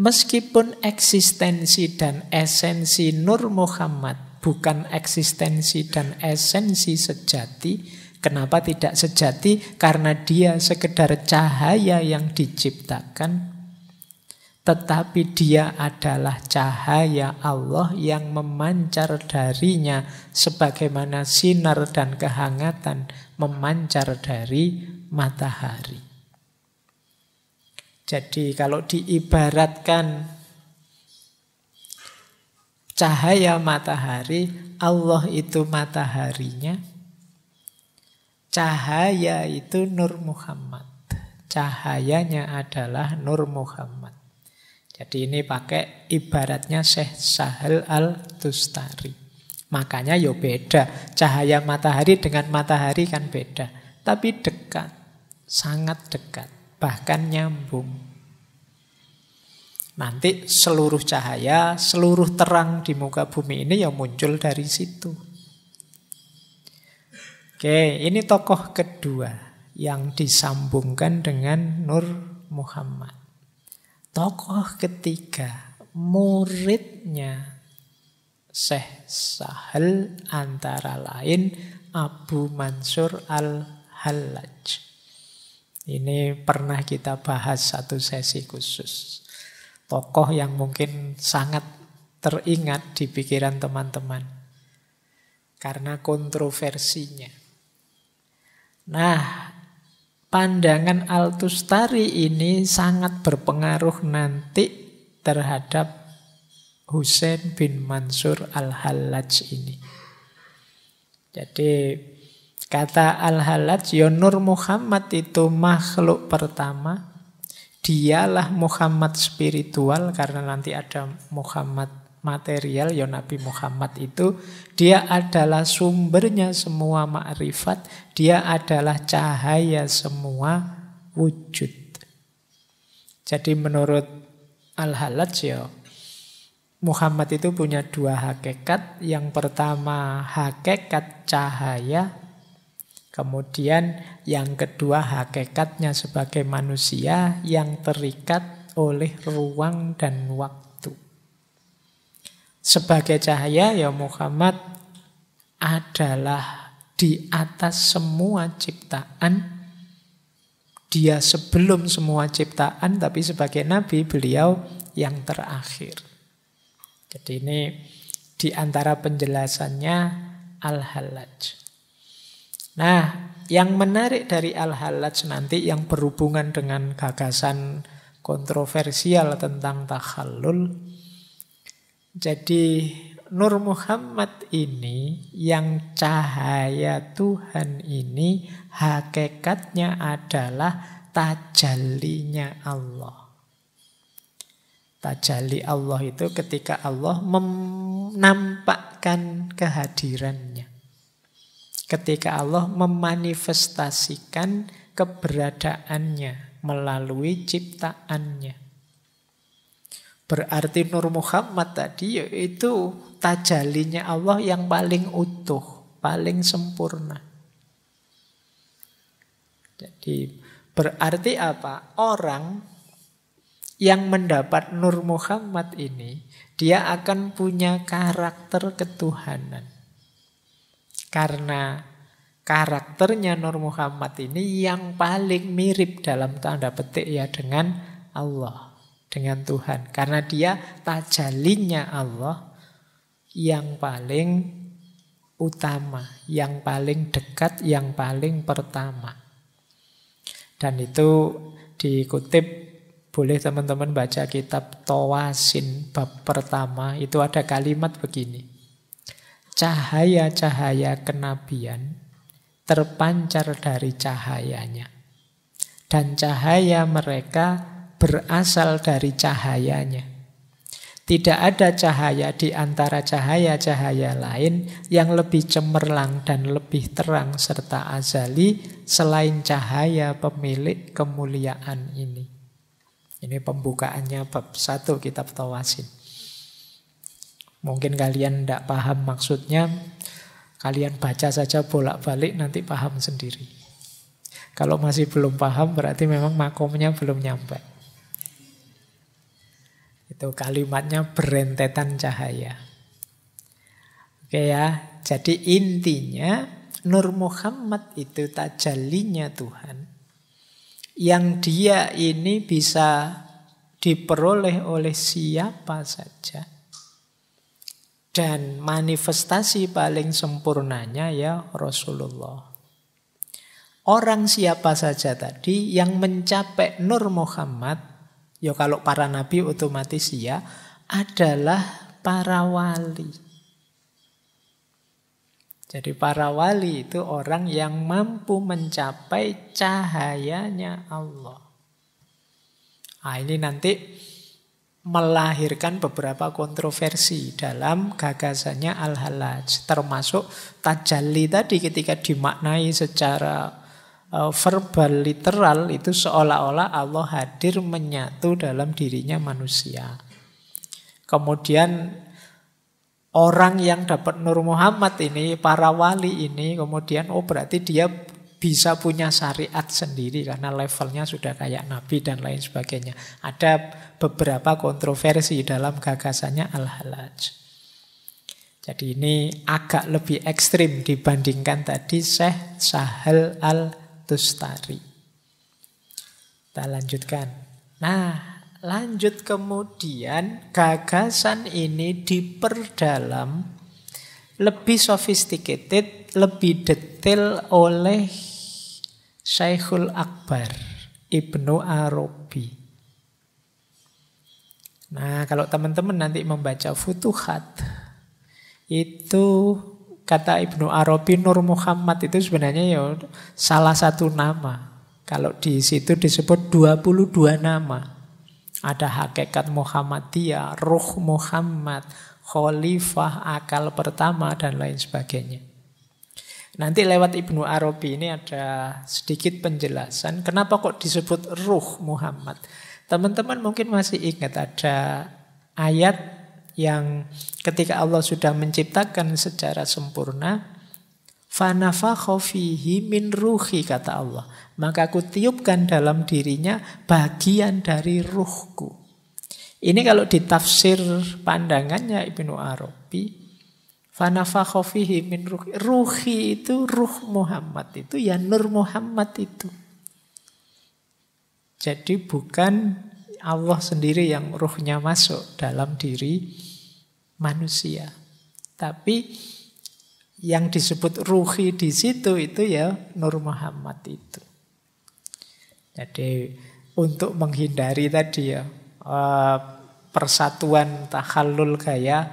Meskipun eksistensi dan esensi Nur Muhammad bukan eksistensi dan esensi sejati, Kenapa tidak sejati? Karena dia sekedar cahaya yang diciptakan, tetapi dia adalah cahaya Allah yang memancar darinya sebagaimana sinar dan kehangatan memancar dari matahari. Jadi kalau diibaratkan cahaya matahari, Allah itu mataharinya, Cahaya itu Nur Muhammad. Cahayanya adalah Nur Muhammad. Jadi ini pakai ibaratnya Syekh Sahel Al-Tustari. Makanya yo ya beda. Cahaya matahari dengan matahari kan beda. Tapi dekat. Sangat dekat. Bahkan nyambung. Nanti seluruh cahaya, seluruh terang di muka bumi ini yang muncul dari situ. Oke, ini tokoh kedua yang disambungkan dengan Nur Muhammad. Tokoh ketiga, muridnya Syekh Sahal antara lain Abu Mansur Al-Hallaj. Ini pernah kita bahas satu sesi khusus. Tokoh yang mungkin sangat teringat di pikiran teman-teman. Karena kontroversinya. Nah, pandangan Altustari ini sangat berpengaruh nanti terhadap Hussein bin Mansur Al-Hallaj ini. Jadi Kata Al-Halaj, ya Nur Muhammad itu makhluk pertama. Dialah Muhammad spiritual karena nanti ada Muhammad material, ya Nabi Muhammad itu. Dia adalah sumbernya semua makrifat. Dia adalah cahaya semua wujud. Jadi menurut Al-Halaj ya Muhammad itu punya dua hakikat. Yang pertama hakikat cahaya, Kemudian yang kedua hakikatnya sebagai manusia yang terikat oleh ruang dan waktu. Sebagai cahaya ya Muhammad adalah di atas semua ciptaan. Dia sebelum semua ciptaan tapi sebagai nabi beliau yang terakhir. Jadi ini di antara penjelasannya Al-Hallaj. Nah, yang menarik dari Al-Halaj nanti yang berhubungan dengan gagasan kontroversial tentang takhallul. Jadi Nur Muhammad ini yang cahaya Tuhan ini hakikatnya adalah tajallinya Allah. Tajalli Allah itu ketika Allah menampakkan kehadirannya ketika Allah memanifestasikan keberadaannya melalui ciptaannya. Berarti Nur Muhammad tadi yaitu tajalinya Allah yang paling utuh, paling sempurna. Jadi berarti apa? Orang yang mendapat Nur Muhammad ini, dia akan punya karakter ketuhanan. Karena karakternya Nur Muhammad ini yang paling mirip dalam tanda petik ya dengan Allah, dengan Tuhan. Karena dia tajalinya Allah yang paling utama, yang paling dekat, yang paling pertama. Dan itu dikutip boleh teman-teman baca kitab Tawasin bab pertama itu ada kalimat begini cahaya-cahaya kenabian terpancar dari cahayanya. Dan cahaya mereka berasal dari cahayanya. Tidak ada cahaya di antara cahaya-cahaya lain yang lebih cemerlang dan lebih terang serta azali selain cahaya pemilik kemuliaan ini. Ini pembukaannya bab 1 kitab Tawasin. Mungkin kalian tidak paham maksudnya, kalian baca saja bolak-balik nanti paham sendiri. Kalau masih belum paham berarti memang makomnya belum nyampe. Itu kalimatnya berentetan cahaya. Oke ya, jadi intinya Nur Muhammad itu tajalinya Tuhan. Yang dia ini bisa diperoleh oleh siapa saja dan manifestasi paling sempurnanya ya Rasulullah. Orang siapa saja tadi yang mencapai Nur Muhammad, ya kalau para nabi otomatis ya, adalah para wali. Jadi para wali itu orang yang mampu mencapai cahayanya Allah. Nah ini nanti melahirkan beberapa kontroversi dalam gagasannya Al-Halaj. Termasuk tajalli tadi ketika dimaknai secara verbal literal itu seolah-olah Allah hadir menyatu dalam dirinya manusia. Kemudian orang yang dapat Nur Muhammad ini, para wali ini, kemudian oh berarti dia bisa punya syariat sendiri karena levelnya sudah kayak Nabi dan lain sebagainya. Ada beberapa kontroversi dalam gagasannya Al-Halaj. Jadi ini agak lebih ekstrim dibandingkan tadi Syekh Sahel Al-Tustari. Kita lanjutkan. Nah, lanjut kemudian gagasan ini diperdalam lebih sophisticated, lebih detail oleh Syekhul Akbar Ibnu Arabi. Nah, kalau teman-teman nanti membaca Futuhat, itu kata Ibnu Arabi Nur Muhammad itu sebenarnya ya salah satu nama. Kalau di situ disebut 22 nama. Ada hakikat Muhammadiyah, ruh Muhammad, khalifah, akal pertama, dan lain sebagainya. Nanti lewat Ibnu Arabi ini ada sedikit penjelasan kenapa kok disebut ruh Muhammad. Teman-teman mungkin masih ingat ada ayat yang ketika Allah sudah menciptakan secara sempurna fanafakha fihi min ruhi kata Allah. Maka aku tiupkan dalam dirinya bagian dari ruhku. Ini kalau ditafsir pandangannya Ibnu Arabi Fanafakha fihi min ruhi. Ruhi itu ruh Muhammad itu ya Nur Muhammad itu. Jadi bukan Allah sendiri yang ruhnya masuk dalam diri manusia. Tapi yang disebut ruhi di situ itu ya Nur Muhammad itu. Jadi untuk menghindari tadi ya eh, persatuan tahallul gaya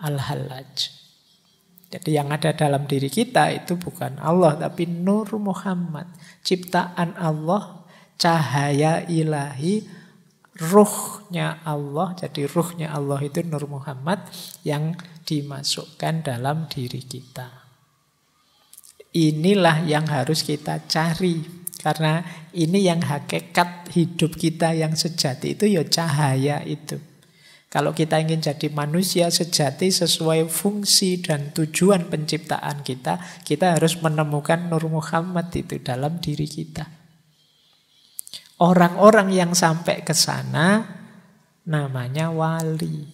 al-halaj. Jadi yang ada dalam diri kita itu bukan Allah tapi Nur Muhammad. Ciptaan Allah, cahaya ilahi, ruhnya Allah. Jadi ruhnya Allah itu Nur Muhammad yang dimasukkan dalam diri kita. Inilah yang harus kita cari. Karena ini yang hakikat hidup kita yang sejati itu ya cahaya itu. Kalau kita ingin jadi manusia sejati sesuai fungsi dan tujuan penciptaan kita, kita harus menemukan Nur Muhammad itu dalam diri kita. Orang-orang yang sampai ke sana namanya wali.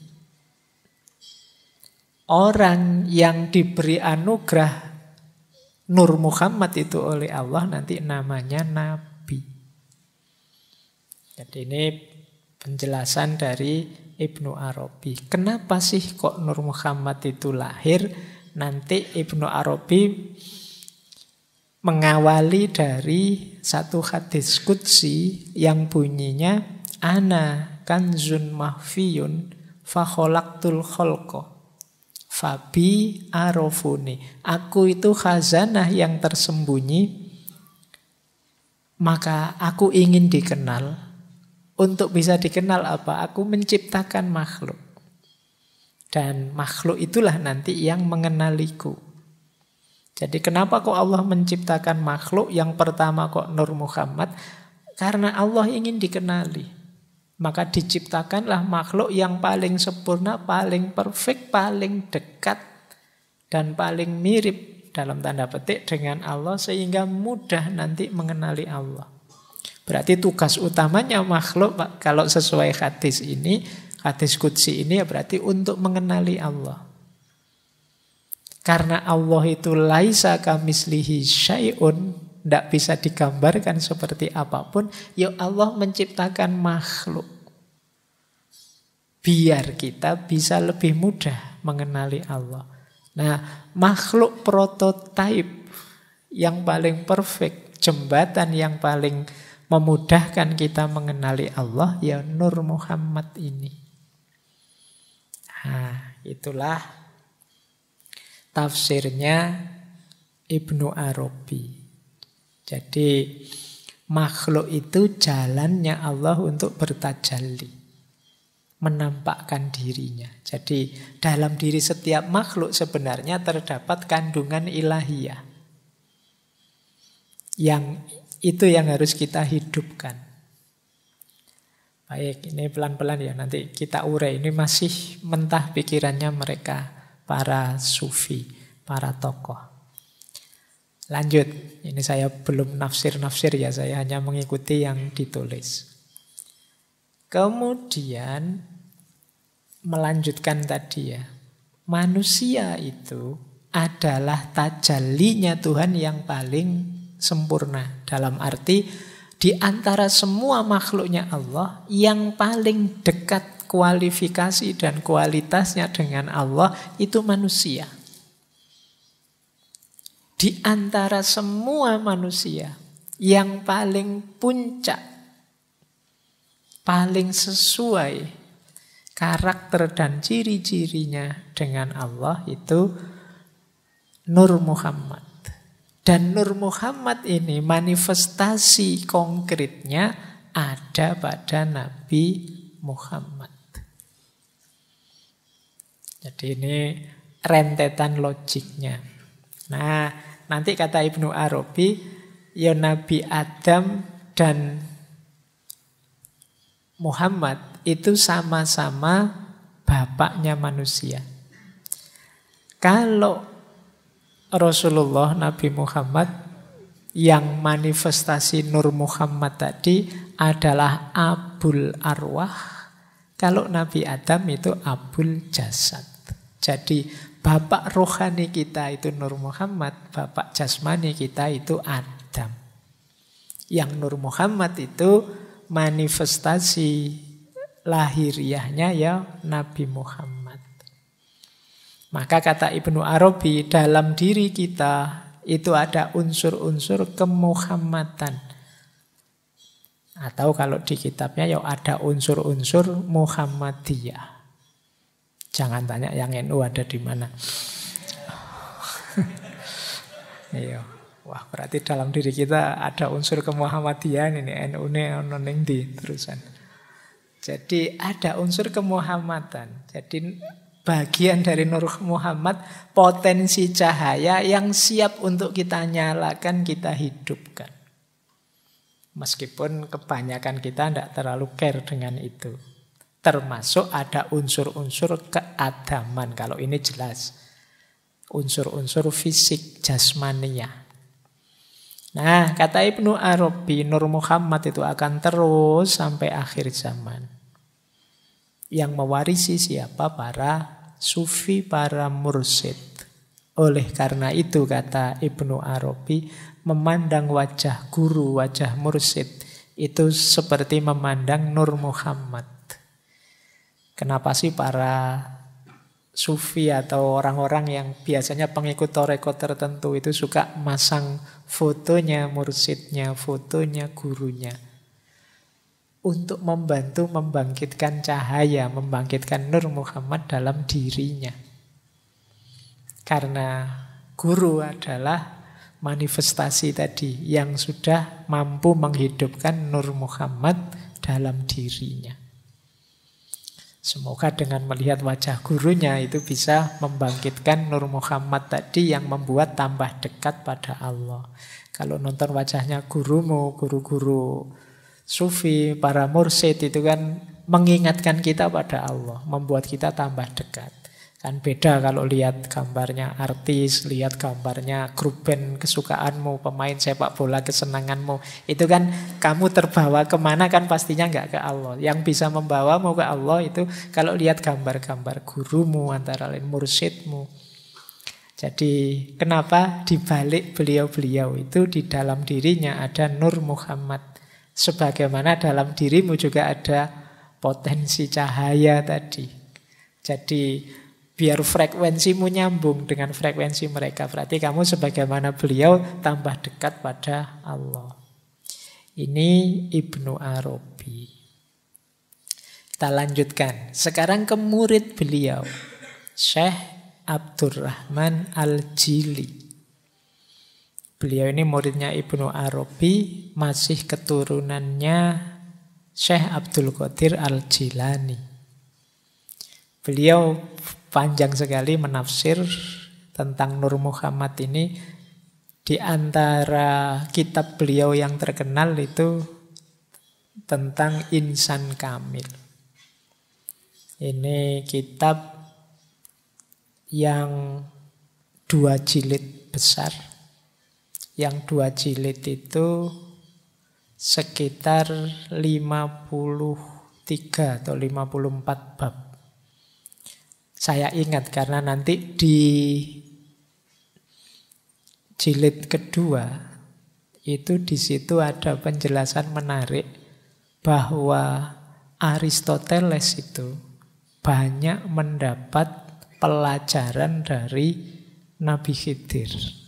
Orang yang diberi anugerah Nur Muhammad itu oleh Allah nanti namanya nabi. Jadi ini penjelasan dari Ibnu Arabi. Kenapa sih kok Nur Muhammad itu lahir? Nanti Ibnu Arabi mengawali dari satu hadis kutsi yang bunyinya ana kanzun mahfiyun fakholaktul kholko fabi arofuni aku itu khazanah yang tersembunyi maka aku ingin dikenal untuk bisa dikenal apa? Aku menciptakan makhluk. Dan makhluk itulah nanti yang mengenaliku. Jadi kenapa kok Allah menciptakan makhluk yang pertama kok Nur Muhammad? Karena Allah ingin dikenali. Maka diciptakanlah makhluk yang paling sempurna, paling perfect, paling dekat, dan paling mirip dalam tanda petik dengan Allah sehingga mudah nanti mengenali Allah. Berarti tugas utamanya makhluk kalau sesuai hadis ini, hadis kudsi ini ya berarti untuk mengenali Allah. Karena Allah itu laisa kamislihi syai'un, tidak bisa digambarkan seperti apa pun, ya Allah menciptakan makhluk. Biar kita bisa lebih mudah mengenali Allah. Nah, makhluk prototipe yang paling perfect, jembatan yang paling memudahkan kita mengenali Allah ya Nur Muhammad ini. Nah, itulah tafsirnya Ibnu Arabi. Jadi makhluk itu jalannya Allah untuk bertajalli. Menampakkan dirinya. Jadi dalam diri setiap makhluk sebenarnya terdapat kandungan ilahiyah. Yang itu yang harus kita hidupkan. Baik, ini pelan-pelan ya nanti kita urai. Ini masih mentah pikirannya mereka para sufi, para tokoh. Lanjut, ini saya belum nafsir-nafsir ya, saya hanya mengikuti yang ditulis. Kemudian melanjutkan tadi ya, manusia itu adalah tajallinya Tuhan yang paling sempurna. Dalam arti di antara semua makhluknya Allah yang paling dekat kualifikasi dan kualitasnya dengan Allah itu manusia. Di antara semua manusia yang paling puncak, paling sesuai karakter dan ciri-cirinya dengan Allah itu Nur Muhammad. Dan Nur Muhammad ini manifestasi konkretnya ada pada Nabi Muhammad. Jadi ini rentetan logiknya. Nah, nanti kata Ibnu Arabi, ya Nabi Adam dan Muhammad itu sama-sama bapaknya manusia. Kalau Rasulullah Nabi Muhammad yang manifestasi Nur Muhammad tadi adalah Abul Arwah. Kalau Nabi Adam itu Abul Jasad. Jadi bapak rohani kita itu Nur Muhammad, bapak jasmani kita itu Adam. Yang Nur Muhammad itu manifestasi lahiriahnya ya Nabi Muhammad. Maka kata Ibnu Arabi, dalam diri kita itu ada unsur-unsur kemuhammadan. Atau kalau di kitabnya ya ada unsur-unsur Muhammadiyah. Jangan tanya yang NU ada di mana. [laughs] Iya. Wah, berarti dalam diri kita ada unsur kemuhammadian ini NU ono di terusan. Jadi ada unsur kemuhammadan. Jadi bagian dari Nur Muhammad potensi cahaya yang siap untuk kita nyalakan, kita hidupkan. Meskipun kebanyakan kita tidak terlalu care dengan itu. Termasuk ada unsur-unsur keadaman. Kalau ini jelas. Unsur-unsur fisik jasmania. Nah, kata Ibnu Arabi, Nur Muhammad itu akan terus sampai akhir zaman. Yang mewarisi siapa? Para sufi, para mursid. Oleh karena itu kata Ibnu Arabi, memandang wajah guru, wajah mursid itu seperti memandang Nur Muhammad. Kenapa sih para sufi atau orang-orang yang biasanya pengikut toreko tertentu itu suka masang fotonya mursidnya, fotonya gurunya. Untuk membantu membangkitkan cahaya, membangkitkan Nur Muhammad dalam dirinya. Karena guru adalah manifestasi tadi yang sudah mampu menghidupkan Nur Muhammad dalam dirinya. Semoga dengan melihat wajah gurunya itu bisa membangkitkan Nur Muhammad tadi yang membuat tambah dekat pada Allah. Kalau nonton wajahnya gurumu, guru-guru sufi, para mursid itu kan mengingatkan kita pada Allah, membuat kita tambah dekat. Kan beda kalau lihat gambarnya artis, lihat gambarnya grup band kesukaanmu, pemain sepak bola kesenanganmu. Itu kan kamu terbawa ke mana kan pastinya nggak ke Allah. Yang bisa membawamu ke Allah itu kalau lihat gambar-gambar gurumu, antara lain mursyidmu. Jadi kenapa dibalik beliau-beliau itu di dalam dirinya ada Nur Muhammad. Sebagaimana dalam dirimu juga ada potensi cahaya tadi. Jadi biar frekuensimu nyambung dengan frekuensi mereka. Berarti kamu sebagaimana beliau tambah dekat pada Allah. Ini Ibnu Arabi. Kita lanjutkan. Sekarang ke murid beliau. Syekh Abdurrahman Al-Jili. Beliau ini muridnya Ibnu Arabi, masih keturunannya Syekh Abdul Qadir Al-Jilani. Beliau panjang sekali menafsir tentang Nur Muhammad ini di antara kitab beliau yang terkenal itu tentang insan kamil. Ini kitab yang dua jilid besar. Yang dua jilid itu sekitar 53 atau 54 bab. Saya ingat karena nanti di jilid kedua itu di situ ada penjelasan menarik bahwa Aristoteles itu banyak mendapat pelajaran dari Nabi Khidir.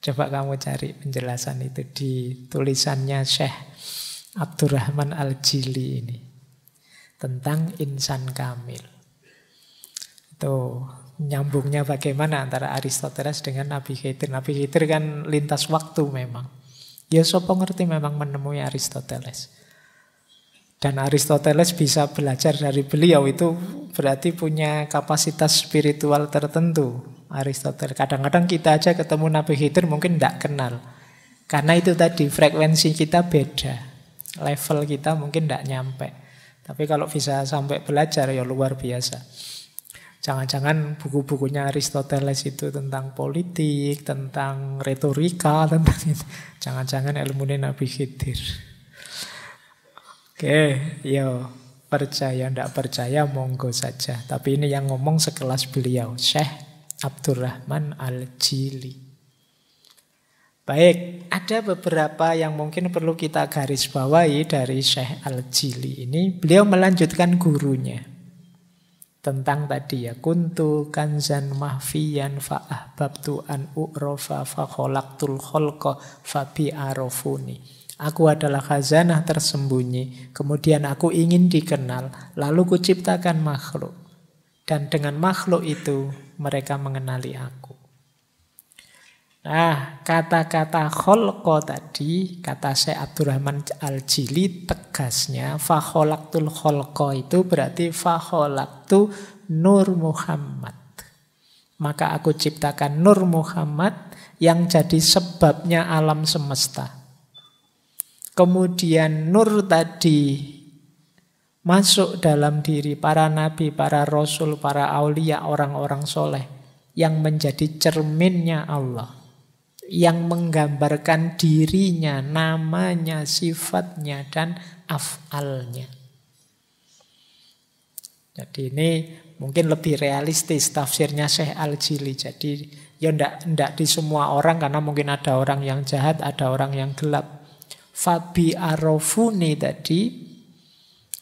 Coba kamu cari penjelasan itu di tulisannya Syekh Abdurrahman Al-Jili ini. Tentang insan kamil. Itu nyambungnya bagaimana antara Aristoteles dengan Nabi Khidir. Nabi Khidir kan lintas waktu memang. Ya sopo ngerti memang menemui Aristoteles. Dan Aristoteles bisa belajar dari beliau itu berarti punya kapasitas spiritual tertentu. Aristoteles. Kadang-kadang kita aja ketemu Nabi Khidir mungkin tidak kenal. Karena itu tadi frekuensi kita beda. Level kita mungkin tidak nyampe. Tapi kalau bisa sampai belajar ya luar biasa. Jangan-jangan buku-bukunya Aristoteles itu tentang politik, tentang retorika, [laughs] tentang itu. Jangan-jangan ilmu Nabi Khidir. Oke, yo percaya ndak percaya monggo saja. Tapi ini yang ngomong sekelas beliau, Syekh Abdurrahman Al-Jili. Baik, ada beberapa yang mungkin perlu kita garis bawahi dari Syekh Al-Jili ini. Beliau melanjutkan gurunya tentang tadi ya kuntu kanzan mahfiyan fa ahbabtu an u'rofa fa khalaqtul khalqa fa bi arafuni. Aku adalah khazanah tersembunyi, kemudian aku ingin dikenal, lalu kuciptakan makhluk. Dan dengan makhluk itu mereka mengenali aku. Nah, kata-kata kholko tadi, kata Syekh Abdurrahman Al-Jili, tegasnya fakholaktul kholko itu berarti fakholaktu Nur Muhammad. Maka aku ciptakan Nur Muhammad yang jadi sebabnya alam semesta. Kemudian nur tadi masuk dalam diri para nabi, para rasul, para aulia, orang-orang soleh yang menjadi cerminnya Allah. Yang menggambarkan dirinya, namanya, sifatnya, dan afalnya. Jadi ini mungkin lebih realistis tafsirnya Syekh Al-Jili. Jadi ya ndak, ndak di semua orang karena mungkin ada orang yang jahat, ada orang yang gelap. Fabi arofuni tadi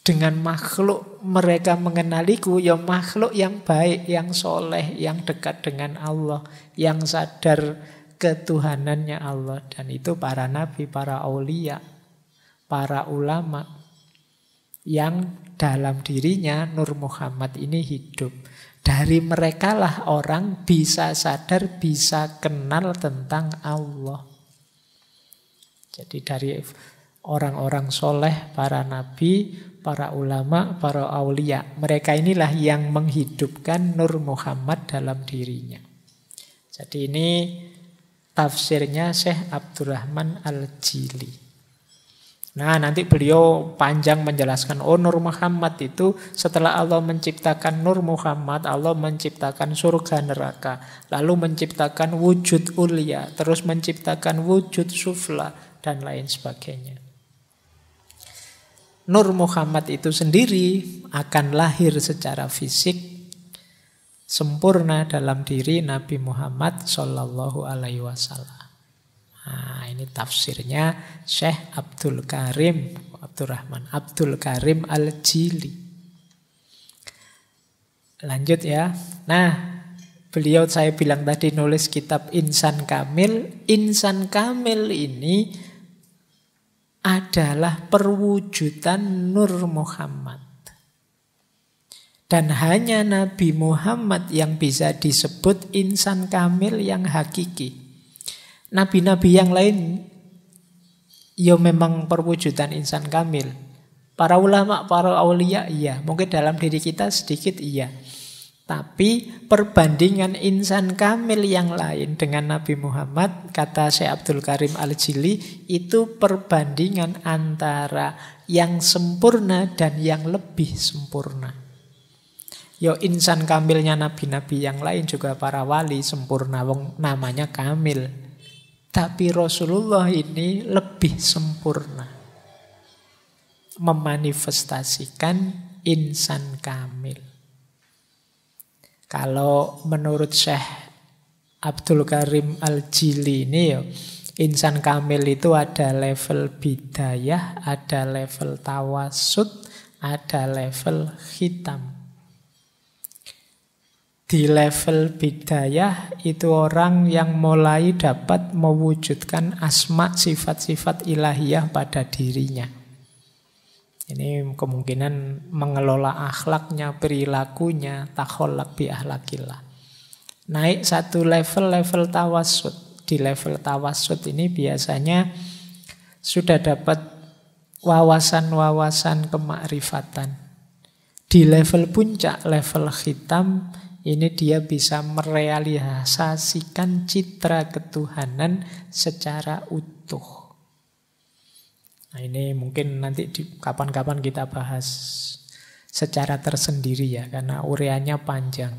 dengan makhluk mereka mengenaliku ya makhluk yang baik, yang soleh, yang dekat dengan Allah, yang sadar ketuhanannya Allah dan itu para nabi, para aulia, para ulama yang dalam dirinya Nur Muhammad ini hidup. Dari mereka lah orang bisa sadar, bisa kenal tentang Allah. Jadi dari orang-orang soleh, para nabi, para ulama, para aulia. Mereka inilah yang menghidupkan Nur Muhammad dalam dirinya. Jadi ini tafsirnya Syekh Abdurrahman Al-Jili. Nah nanti beliau panjang menjelaskan Oh Nur Muhammad itu setelah Allah menciptakan Nur Muhammad Allah menciptakan surga neraka Lalu menciptakan wujud ulia Terus menciptakan wujud sufla dan lain sebagainya. Nur Muhammad itu sendiri akan lahir secara fisik sempurna dalam diri Nabi Muhammad Shallallahu Alaihi Wasallam. Nah, ini tafsirnya Syekh Abdul Karim Abdurrahman Abdul Karim Al Jili. Lanjut ya. Nah, beliau saya bilang tadi nulis kitab Insan Kamil. Insan Kamil ini adalah perwujudan Nur Muhammad. Dan hanya Nabi Muhammad yang bisa disebut insan kamil yang hakiki. Nabi-nabi yang lain ya memang perwujudan insan kamil. Para ulama, para aulia iya, mungkin dalam diri kita sedikit iya. Tapi perbandingan insan kamil yang lain dengan Nabi Muhammad, kata Syekh Abdul Karim Al-Jili, itu perbandingan antara yang sempurna dan yang lebih sempurna. Yo insan kamilnya nabi-nabi yang lain juga para wali sempurna wong namanya kamil. Tapi Rasulullah ini lebih sempurna. Memanifestasikan insan kamil. Kalau menurut Syekh Abdul Karim Al-Jili ini ya, insan kamil itu ada level bidayah, ada level tawasud, ada level hitam. Di level bidayah itu orang yang mulai dapat mewujudkan asma sifat-sifat ilahiyah pada dirinya. Ini kemungkinan mengelola akhlaknya, perilakunya, takholak bi ahlakillah. Naik satu level, level tawasud. Di level tawasud ini biasanya sudah dapat wawasan-wawasan kemakrifatan. Di level puncak, level hitam, ini dia bisa merealisasikan citra ketuhanan secara utuh. Nah ini mungkin nanti kapan-kapan kita bahas secara tersendiri ya, karena ureanya panjang.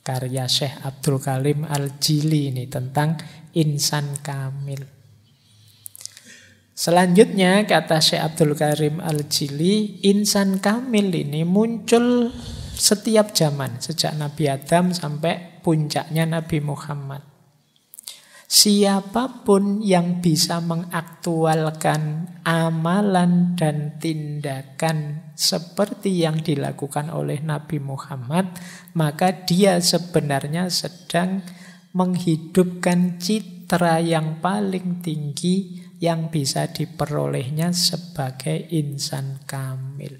Karya Syekh Abdul Kalim Al-Jili ini tentang insan kamil. Selanjutnya kata Syekh Abdul Karim Al-Jili, insan kamil ini muncul setiap zaman, sejak Nabi Adam sampai puncaknya Nabi Muhammad. Siapa pun yang bisa mengaktualkan amalan dan tindakan seperti yang dilakukan oleh Nabi Muhammad, maka dia sebenarnya sedang menghidupkan citra yang paling tinggi yang bisa diperolehnya sebagai insan kamil.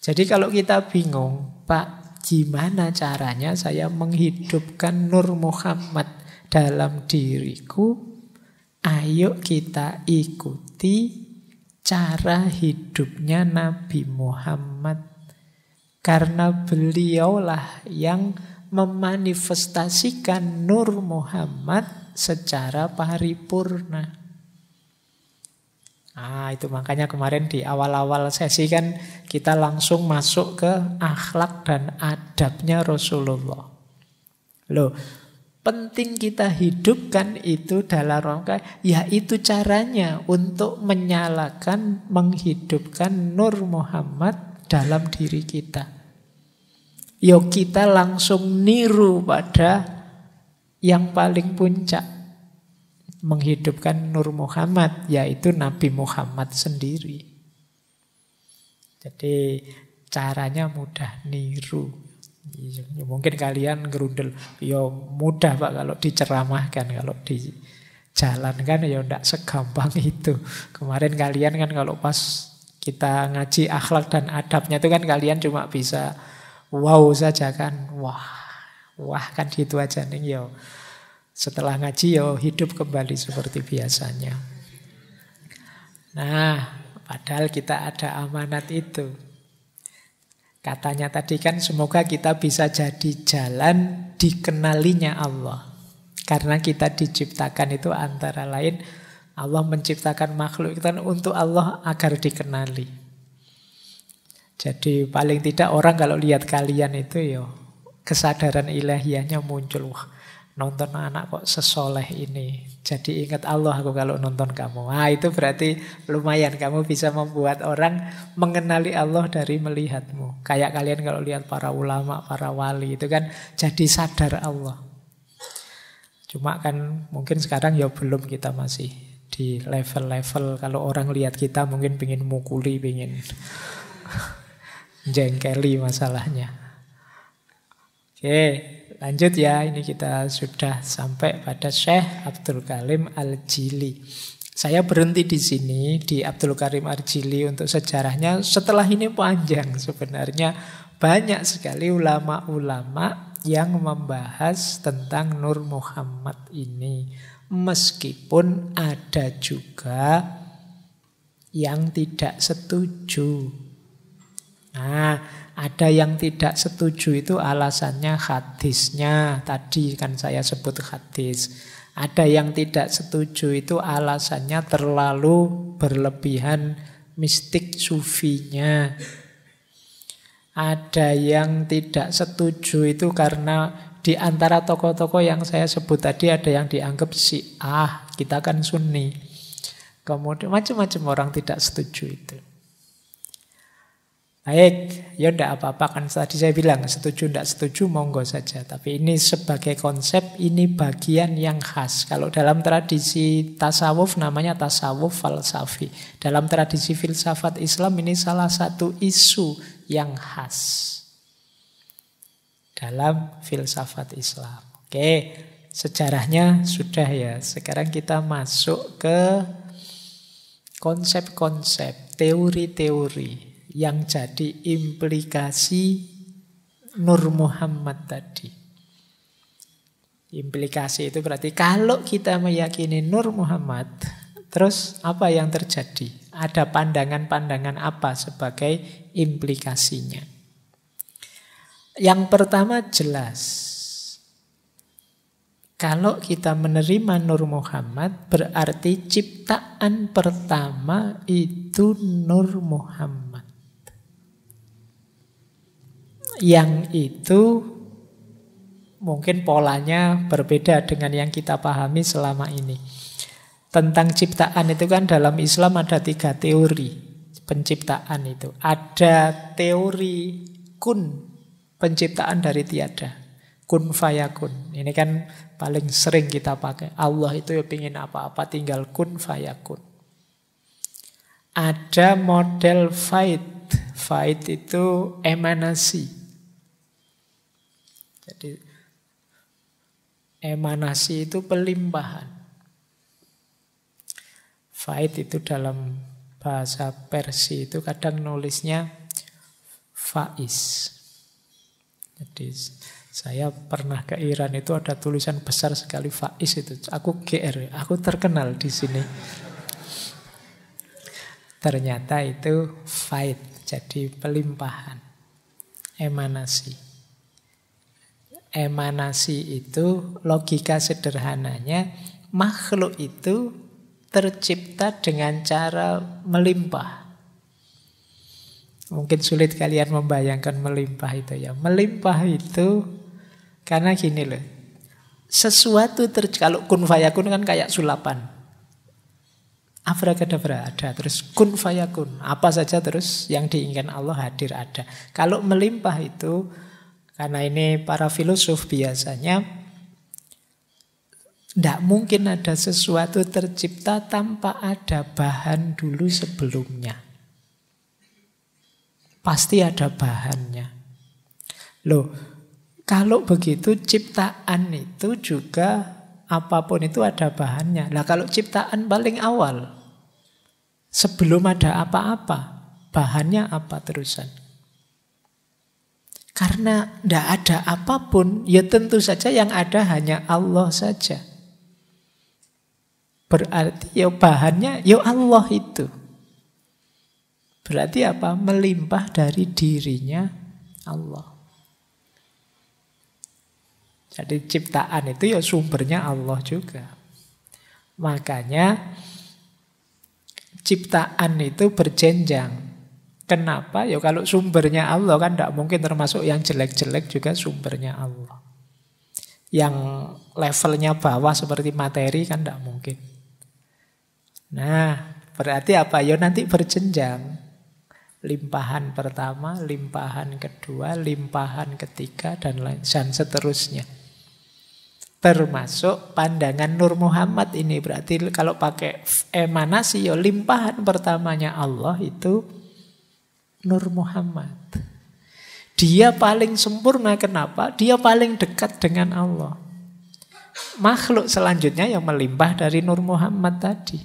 Jadi kalau kita bingung, Pak, gimana caranya saya menghidupkan Nur Muhammad? Dalam diriku, ayo kita ikuti cara hidupnya Nabi Muhammad. Karena beliaulah yang memanifestasikan Nur Muhammad secara paripurna. Ah, itu makanya kemarin di awal-awal sesi kan kita langsung masuk ke akhlak dan adabnya Rasulullah. Loh, penting kita hidupkan itu dalam rangka yaitu caranya untuk menyalakan menghidupkan Nur Muhammad dalam diri kita. Yuk kita langsung niru pada yang paling puncak menghidupkan Nur Muhammad yaitu Nabi Muhammad sendiri. Jadi caranya mudah niru. Iya, ya mungkin kalian gerundel, ya mudah Pak kalau diceramahkan, kalau di jalan kan ya tidak segampang itu. Kemarin kalian kan kalau pas kita ngaji akhlak dan adabnya itu kan kalian cuma bisa wow saja kan. Wah, wah kan gitu aja nih yo. Setelah ngaji yo hidup kembali seperti biasanya. Nah, padahal kita ada amanat itu. Katanya tadi kan semoga kita bisa jadi jalan dikenalinya Allah. Karena kita diciptakan itu antara lain Allah menciptakan makhluk itu kan untuk Allah agar dikenali. Jadi paling tidak orang kalau lihat kalian itu ya kesadaran ilahiyahnya muncul. Wah, nonton anak kok sesoleh ini. Jadi ingat Allah aku kalau nonton kamu. Nah itu berarti lumayan kamu bisa membuat orang mengenali Allah dari melihatmu. Kayak kalian kalau lihat para ulama, para wali itu kan jadi sadar Allah. Cuma kan mungkin sekarang ya belum kita masih di level-level kalau orang lihat kita mungkin pingin mukuli, pingin [laughs] jengkeli masalahnya. Oke, Lanjut ya, ini kita sudah sampai pada Syekh Abdul Karim Al-Jili. Saya berhenti di sini di Abdul Karim Al-Jili untuk sejarahnya. Setelah ini panjang sebenarnya banyak sekali ulama-ulama yang membahas tentang Nur Muhammad ini. Meskipun ada juga yang tidak setuju. Nah, ada yang tidak setuju itu alasannya hadisnya. Tadi kan saya sebut hadis. Ada yang tidak setuju itu alasannya terlalu berlebihan mistik sufinya. Ada yang tidak setuju itu karena di antara tokoh-tokoh yang saya sebut tadi ada yang dianggap si ah kita kan Sunni. Kemudian macam-macam orang tidak setuju itu. Baik, ya tidak apa-apa kan tadi saya bilang setuju tidak setuju monggo saja. Tapi ini sebagai konsep ini bagian yang khas. Kalau dalam tradisi tasawuf namanya tasawuf falsafi. Dalam tradisi filsafat Islam ini salah satu isu yang khas dalam filsafat Islam. Oke, sejarahnya sudah ya. Sekarang kita masuk ke konsep-konsep, teori-teori yang jadi implikasi Nur Muhammad tadi. Implikasi itu berarti kalau kita meyakini Nur Muhammad, terus apa yang terjadi? Ada pandangan-pandangan apa sebagai implikasinya? Yang pertama jelas. Kalau kita menerima Nur Muhammad berarti ciptaan pertama itu Nur Muhammad yang itu mungkin polanya berbeda dengan yang kita pahami selama ini. Tentang ciptaan itu kan dalam Islam ada tiga teori penciptaan itu. Ada teori kun, penciptaan dari tiada. Kun fayakun. Ini kan paling sering kita pakai. Allah itu ya ingin apa-apa tinggal kun fayakun. Ada model fight. Fight itu emanasi. Jadi emanasi itu pelimpahan. Faid itu dalam bahasa Persia itu kadang nulisnya faiz. Jadi saya pernah ke Iran itu ada tulisan besar sekali faiz itu. Aku GR, aku terkenal di sini. Ternyata itu faid, jadi pelimpahan, emanasi emanasi itu logika sederhananya makhluk itu tercipta dengan cara melimpah. Mungkin sulit kalian membayangkan melimpah itu ya. Melimpah itu karena gini loh. Sesuatu ter kalau kun fayakun kan kayak sulapan. Afrakadabra ada, terus kun fayakun. Apa saja terus yang diinginkan Allah hadir ada. Kalau melimpah itu karena ini para filosof biasanya tidak mungkin ada sesuatu tercipta tanpa ada bahan dulu sebelumnya. Pasti ada bahannya. Loh, kalau begitu ciptaan itu juga apa pun itu ada bahannya. Nah kalau ciptaan paling awal, sebelum ada apa-apa, bahannya apa terusan? Karena tidak ada apa pun, ya tentu saja yang ada hanya Allah saja. Berarti ya bahannya ya Allah itu. Berarti apa? Melimpah dari dirinya Allah. Jadi ciptaan itu ya sumbernya Allah juga. Makanya ciptaan itu berjenjang. Kenapa? Ya kalau sumbernya Allah kan tidak mungkin termasuk yang jelek-jelek juga sumbernya Allah. Yang levelnya bawah seperti materi kan tidak mungkin. Nah, berarti apa? Ya nanti berjenjang. Limpahan pertama, limpahan kedua, limpahan ketiga, dan lain dan seterusnya. Termasuk pandangan Nur Muhammad ini berarti kalau pakai emanasi ya limpahan pertamanya Allah itu Nur Muhammad. Dia paling sempurna kenapa? Dia paling dekat dengan Allah. Makhluk selanjutnya yang melimpah dari Nur Muhammad tadi.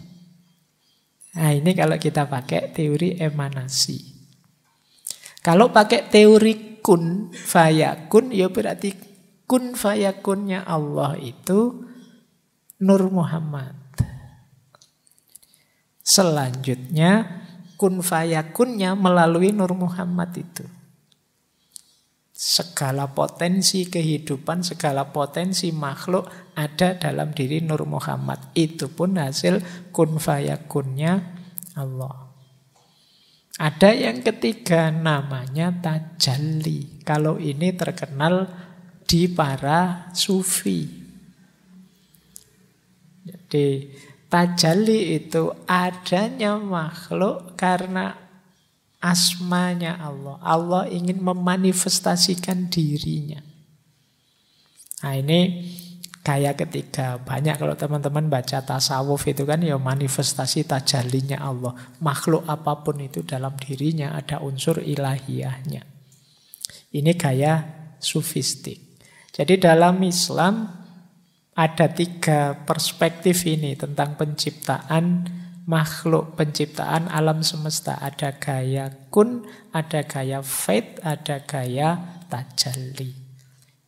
Nah ini kalau kita pakai teori emanasi. Kalau pakai teori kun fayakun, ya berarti kun fayakunnya Allah itu Nur Muhammad. Selanjutnya kun fayakunnya melalui Nur Muhammad itu. Segala potensi kehidupan, segala potensi makhluk ada dalam diri Nur Muhammad. Itu pun hasil kun fayakunnya Allah. Ada yang ketiga namanya tajalli. Kalau ini terkenal di para sufi. Jadi tajalli itu adanya makhluk karena asmanya Allah. Allah ingin memanifestasikan dirinya. Nah ini Gaya ketiga, banyak kalau teman-teman baca tasawuf itu kan ya manifestasi tajalinya Allah. Makhluk apa pun itu dalam dirinya ada unsur ilahiyahnya. Ini gaya sufistik. Jadi dalam Islam ada tiga perspektif ini tentang penciptaan makhluk, penciptaan alam semesta. Ada gaya kun, ada gaya fate, ada gaya tajalli.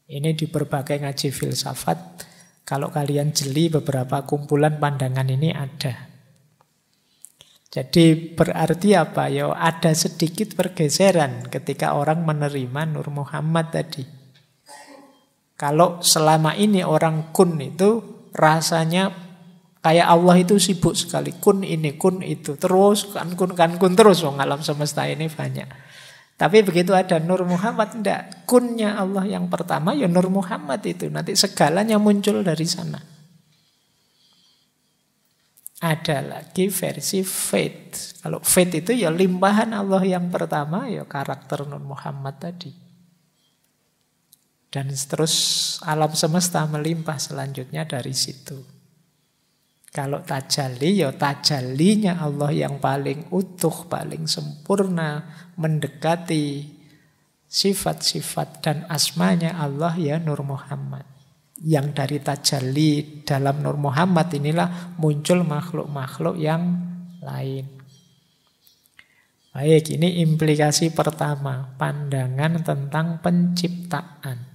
Ini di berbagai ngaji filsafat. Kalau kalian jeli beberapa kumpulan pandangan ini ada. Jadi berarti apa? Ya ada sedikit pergeseran ketika orang menerima Nur Muhammad tadi. Kalau selama ini orang kun itu rasanya kayak Allah itu sibuk sekali. Kun ini, kun itu. Terus kan kun, kan kun terus. Wong alam semesta ini banyak. Tapi begitu ada Nur Muhammad, tidak. Kunnya Allah yang pertama, ya Nur Muhammad itu. Nanti segalanya muncul dari sana. Ada lagi versi faith. Kalau faith itu ya limpahan Allah yang pertama, ya karakter Nur Muhammad tadi. Dan terus alam semesta melimpah selanjutnya dari situ. Kalau tajalli, ya tajallinya Allah yang paling utuh, paling sempurna, mendekati sifat-sifat dan asmanya Allah ya Nur Muhammad. Yang dari tajalli dalam Nur Muhammad inilah muncul makhluk-makhluk yang lain. Baik, ini implikasi pertama, pandangan tentang penciptaan.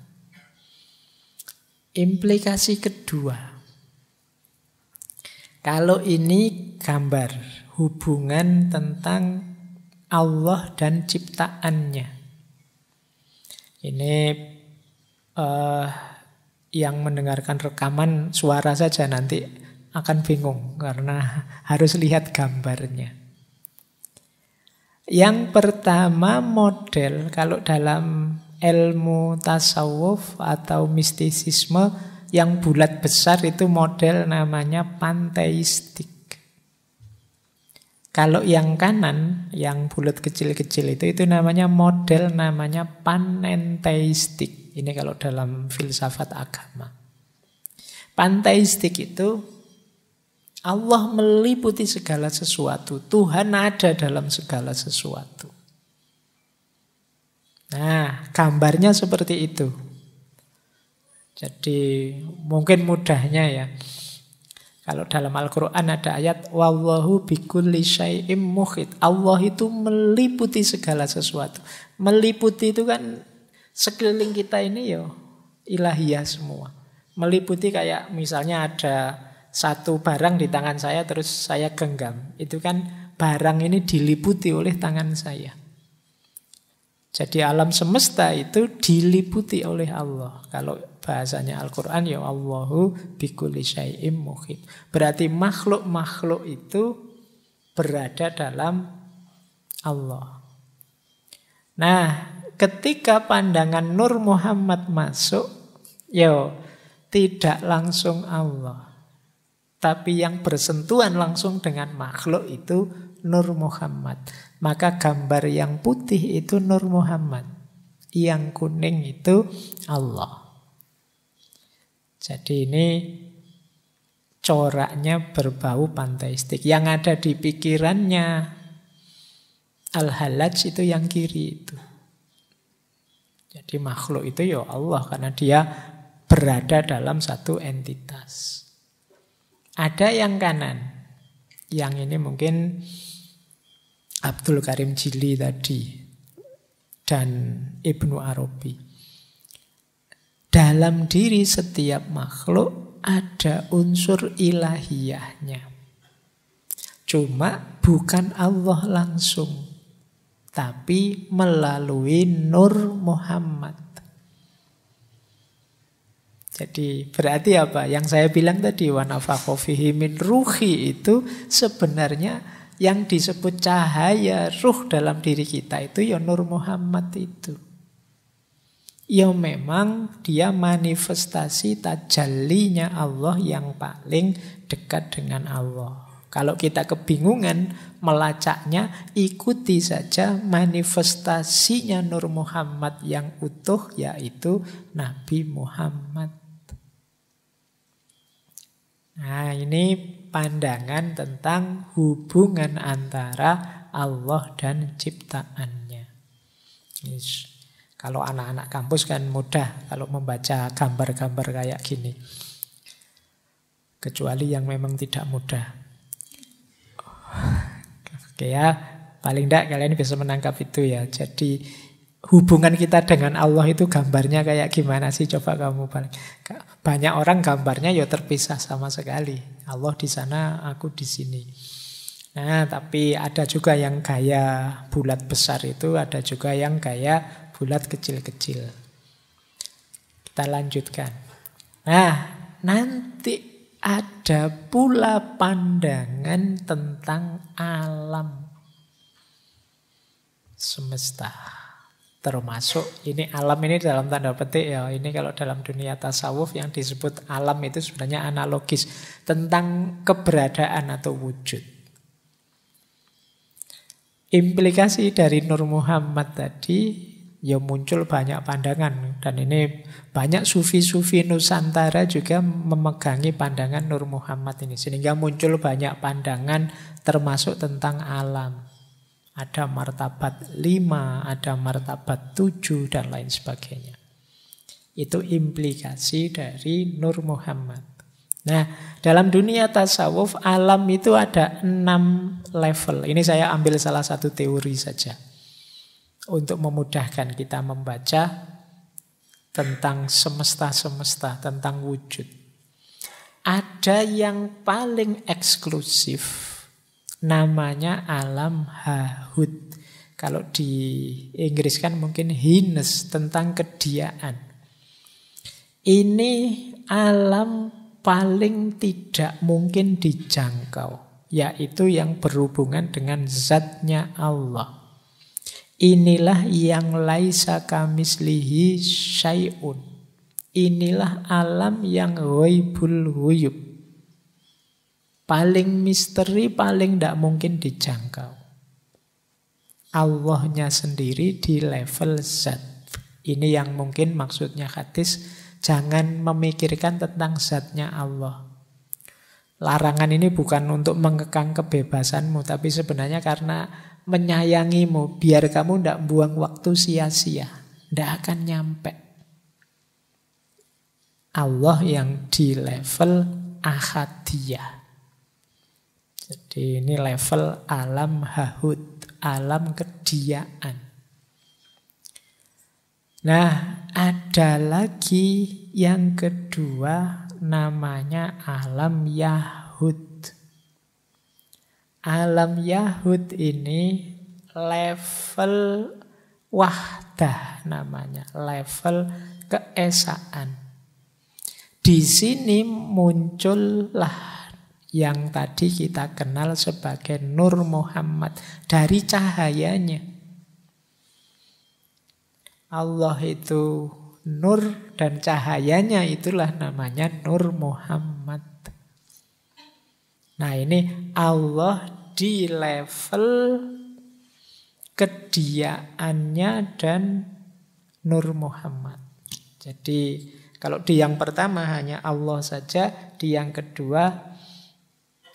Implikasi kedua, kalau ini gambar hubungan tentang Allah dan ciptaannya. Ini uh, yang mendengarkan rekaman suara saja nanti akan bingung karena harus lihat gambarnya. Yang pertama model kalau dalam ilmu tasawuf atau mistisisme yang bulat besar itu model namanya panteistik. Kalau yang kanan, yang bulat kecil-kecil itu, itu namanya model namanya panenteistik. Ini kalau dalam filsafat agama. Panteistik itu Allah meliputi segala sesuatu. Tuhan ada dalam segala sesuatu. Nah, gambarnya seperti itu. Jadi mungkin mudahnya ya. Kalau dalam Al-Quran ada ayat Wallahu bikulli syai'im muhid Allah itu meliputi segala sesuatu. Meliputi itu kan Sekeliling kita ini ya Ilahiyah semua. Meliputi kayak misalnya ada Satu barang di tangan saya Terus saya genggam. Itu kan barang ini diliputi oleh tangan saya jadi alam semesta itu diliputi oleh Allah. Kalau bahasanya Al-Quran ya Allahu bikulli syai'im muhid. Berarti makhluk-makhluk itu berada dalam Allah. Nah, ketika pandangan Nur Muhammad masuk, yo tidak langsung Allah. Tapi yang bersentuhan langsung dengan makhluk itu Nur Muhammad. Maka gambar yang putih itu Nur Muhammad. Yang kuning itu Allah. Jadi ini coraknya berbau panteistik. Yang ada di pikirannya Al-Halaj itu yang kiri itu. Jadi makhluk itu ya Allah karena dia berada dalam satu entitas. Ada yang kanan. Yang ini mungkin Abdul Karim Jili tadi dan Ibnu Arabi. Dalam diri setiap makhluk ada unsur ilahiyahnya. Cuma bukan Allah langsung, tapi melalui Nur Muhammad. Jadi berarti apa? Yang saya bilang tadi wanafakhofihi min ruhi itu sebenarnya yang disebut cahaya ruh dalam diri kita itu ya Nur Muhammad itu. Ya memang dia manifestasi tajallinya Allah yang paling dekat dengan Allah. Kalau kita kebingungan melacaknya, ikuti saja manifestasinya Nur Muhammad yang utuh, yaitu Nabi Muhammad. Nah, ini pandangan tentang hubungan antara Allah dan ciptaannya. Yes. Kalau anak-anak kampus kan mudah kalau membaca gambar-gambar kayak gini. Kecuali yang memang tidak mudah. Oke ya, paling tidak kalian bisa menangkap itu ya. Jadi hubungan kita dengan Allah itu gambarnya kayak gimana sih? Coba kamu paling. Banyak orang gambarnya ya terpisah sama sekali. Allah di sana, aku di sini. Nah, tapi ada juga yang gaya bulat besar itu, ada juga yang gaya bulat kecil-kecil. Kita lanjutkan. Nah, nanti ada pula pandangan tentang alam semesta. Termasuk ini alam ini dalam tanda petik ya. Ini kalau dalam dunia tasawuf yang disebut alam itu sebenarnya analogis tentang keberadaan atau wujud. Implikasi dari Nur Muhammad tadi ya muncul banyak pandangan dan ini banyak sufi-sufi Nusantara juga memegangi pandangan Nur Muhammad ini sehingga muncul banyak pandangan termasuk tentang alam ada martabat lima, ada martabat tujuh dan lain sebagainya itu implikasi dari Nur Muhammad Nah, dalam dunia tasawuf alam itu ada enam level. Ini saya ambil salah satu teori saja untuk memudahkan kita membaca tentang semesta-semesta, tentang wujud. Ada yang paling eksklusif, namanya alam hahud. Kalau di Inggris kan mungkin hines, tentang kediaan. Ini alam paling tidak mungkin dijangkau, yaitu yang berhubungan dengan zatnya Allah. Inilah yang laisa kamislihi syai'un. Inilah alam yang huyub. Paling misteri, paling tidak mungkin dijangkau. Allahnya sendiri di level zat. Ini yang mungkin maksudnya hadis. Jangan memikirkan tentang zatnya Allah. Larangan ini bukan untuk mengekang kebebasanmu, tapi sebenarnya karena menyayangimu biar kamu tidak buang waktu sia-sia. Tidak akan nyampe. Allah yang di level ahadiyah. Jadi ini level alam hahud, alam kediaan. Nah, ada lagi yang kedua namanya alam Yahud. Alam Yahud ini level wahdah namanya, level keesaan. Di sini muncullah yang tadi kita kenal sebagai Nur Muhammad dari cahayanya. Allah itu nur dan cahayanya itulah namanya Nur Muhammad. Nah ini Allah di level kediaannya dan Nur Muhammad. Jadi kalau di yang pertama hanya Allah saja, di yang kedua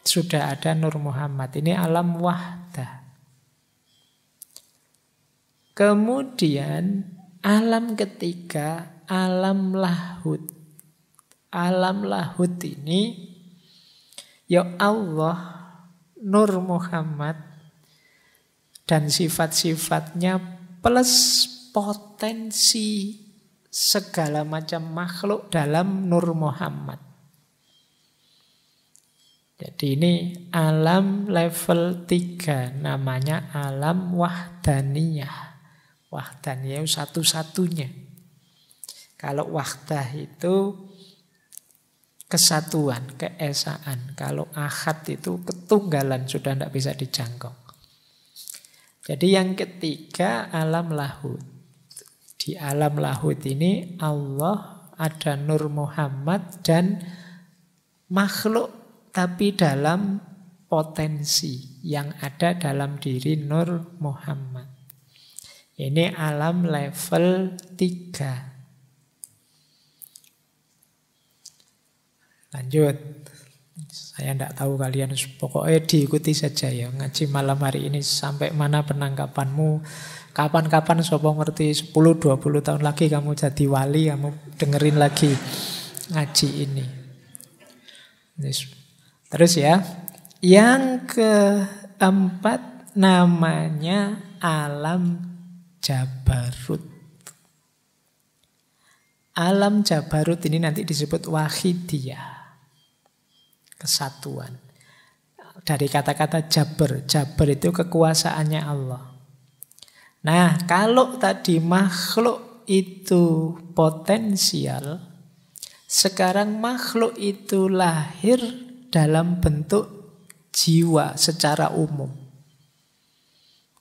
sudah ada Nur Muhammad. Ini alam wahdah. Kemudian alam ketiga, alam lahut. Alam lahut ini Ya Allah, Nur Muhammad, dan sifat-sifatnya plus potensi segala macam makhluk dalam Nur Muhammad. Jadi ini alam level 3 namanya alam wahdaniyah. Wahdaniyah satu-satunya. Kalau wahdah itu kesatuan, keesaan. Kalau ahad itu ketunggalan sudah tidak bisa dijangkau. Jadi yang ketiga alam lahut. Di alam lahut ini Allah ada Nur Muhammad dan makhluk tapi dalam potensi yang ada dalam diri Nur Muhammad. Ini alam level 3. Lanjut. Saya tidak tahu kalian, pokoknya diikuti saja ya. Ngaji malam hari ini sampai mana penangkapanmu. Kapan-kapan sopo ngerti 10-20 tahun lagi kamu jadi wali, kamu dengerin lagi ngaji ini. Terus ya, yang keempat namanya alam Jabarut. Alam Jabarut ini nanti disebut wahidiyah kesatuan. Dari kata-kata jaber, jaber itu kekuasaannya Allah. Nah, kalau tadi makhluk itu potensial, sekarang makhluk itu lahir dalam bentuk jiwa secara umum.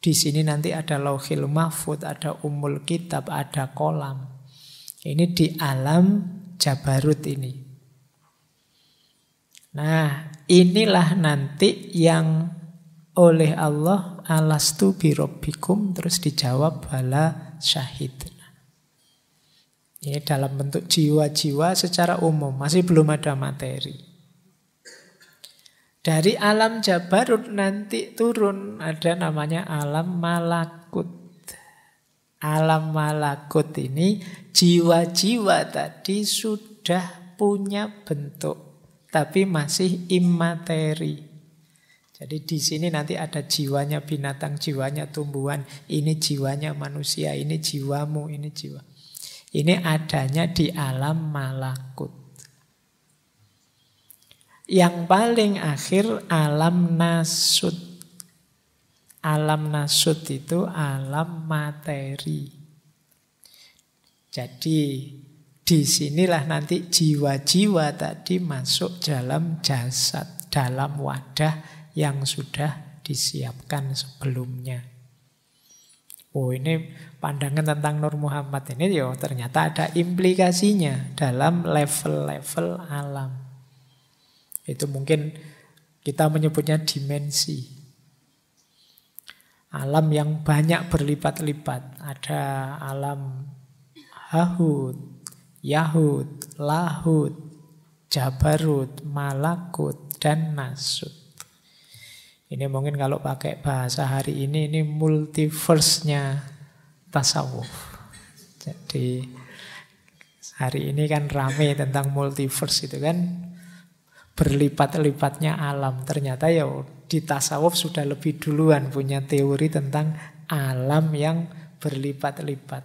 Di sini nanti ada lauhil mahfud, ada umul kitab, ada kolam. Ini di alam Jabarut ini. Nah, inilah nanti yang oleh Allah alastu birobbikum terus dijawab bala syahid. Ini dalam bentuk jiwa-jiwa secara umum, masih belum ada materi. Dari alam Jabarut nanti turun ada namanya alam malakut. Alam malakut ini jiwa-jiwa tadi sudah punya bentuk tapi masih imateri. Jadi di sini nanti ada jiwanya binatang, jiwanya tumbuhan, ini jiwanya manusia, ini jiwamu, ini jiwa. Ini adanya di alam malakut. Yang paling akhir alam nasut. Alam nasut itu alam materi. Jadi Di sinilah nanti jiwa-jiwa tadi masuk dalam jasad, dalam wadah yang sudah disiapkan sebelumnya. Oh ini pandangan tentang Nur Muhammad ini yo ternyata ada implikasinya dalam level-level alam. Itu mungkin kita menyebutnya dimensi. Alam yang banyak berlipat-lipat. Ada alam Hahut, Yahud, Lahud, Jabarut, Malakut, dan Nasut. Ini mungkin kalau pakai bahasa hari ini, ini multiverse-nya tasawuf. Jadi hari ini kan rame tentang multiverse itu kan berlipat-lipatnya alam. Ternyata ya di tasawuf sudah lebih duluan punya teori tentang alam yang berlipat-lipat.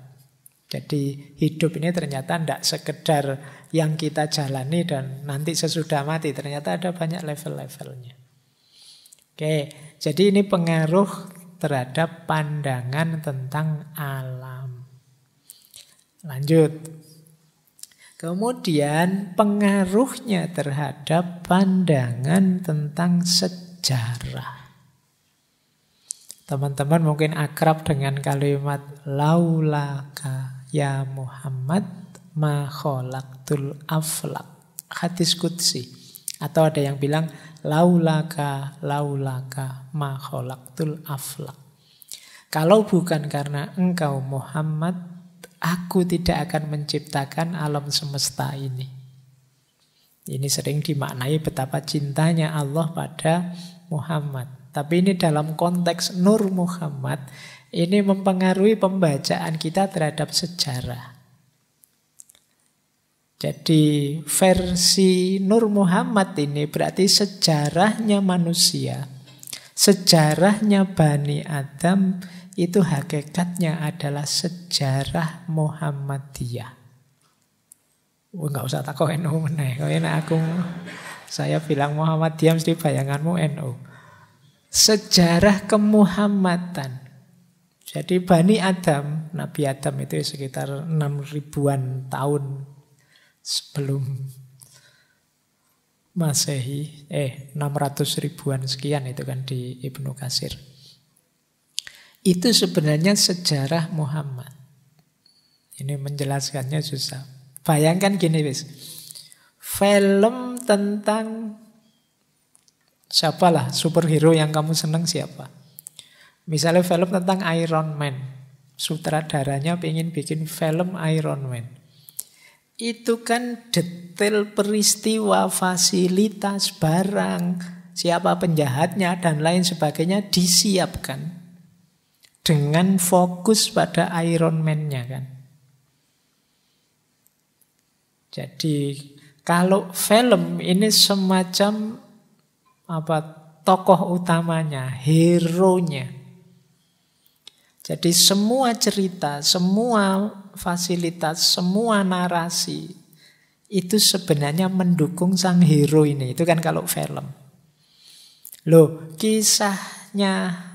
Jadi hidup ini ternyata tidak sekedar yang kita jalani dan nanti sesudah mati. Ternyata ada banyak level-levelnya. Oke, jadi ini pengaruh terhadap pandangan tentang alam. Lanjut. Kemudian pengaruhnya terhadap pandangan tentang sejarah. Teman-teman mungkin akrab dengan kalimat laulaka Ya Muhammad ma khalaqtul aflak. Hadis kudsi. Atau ada yang bilang laulaka laulaka ma khalaqtul aflak. Kalau bukan karena engkau Muhammad, aku tidak akan menciptakan alam semesta ini. Ini sering dimaknai betapa cintanya Allah pada Muhammad. Tapi ini dalam konteks Nur Muhammad ini mempengaruhi pembacaan kita terhadap sejarah. Jadi versi Nur Muhammad ini berarti sejarahnya manusia, sejarahnya Bani Adam itu hakikatnya adalah sejarah Muhammadiyah. Oh, enggak usah takut NU meneh. Kau aku saya bilang Muhammadiyah mesti bayanganmu NU. Sejarah kemuhammadan. Jadi Bani Adam, Nabi Adam itu sekitar 6 ribuan tahun sebelum Masehi, eh 600 ribuan sekian itu kan di Ibnu Kasir. Itu sebenarnya sejarah Muhammad. Ini menjelaskannya susah. Bayangkan gini wis. Film tentang siapalah superhero yang kamu senang siapa? Misalnya film tentang Iron Man. Sutradaranya pengen bikin film Iron Man. Itu kan detail peristiwa, fasilitas, barang, siapa penjahatnya dan lain sebagainya disiapkan dengan fokus pada Iron Man-nya kan. Jadi kalau film ini semacam apa tokoh utamanya, hero-nya. Jadi semua cerita, semua fasilitas, semua narasi itu sebenarnya mendukung sang hero ini. Itu kan kalau film. Loh, kisahnya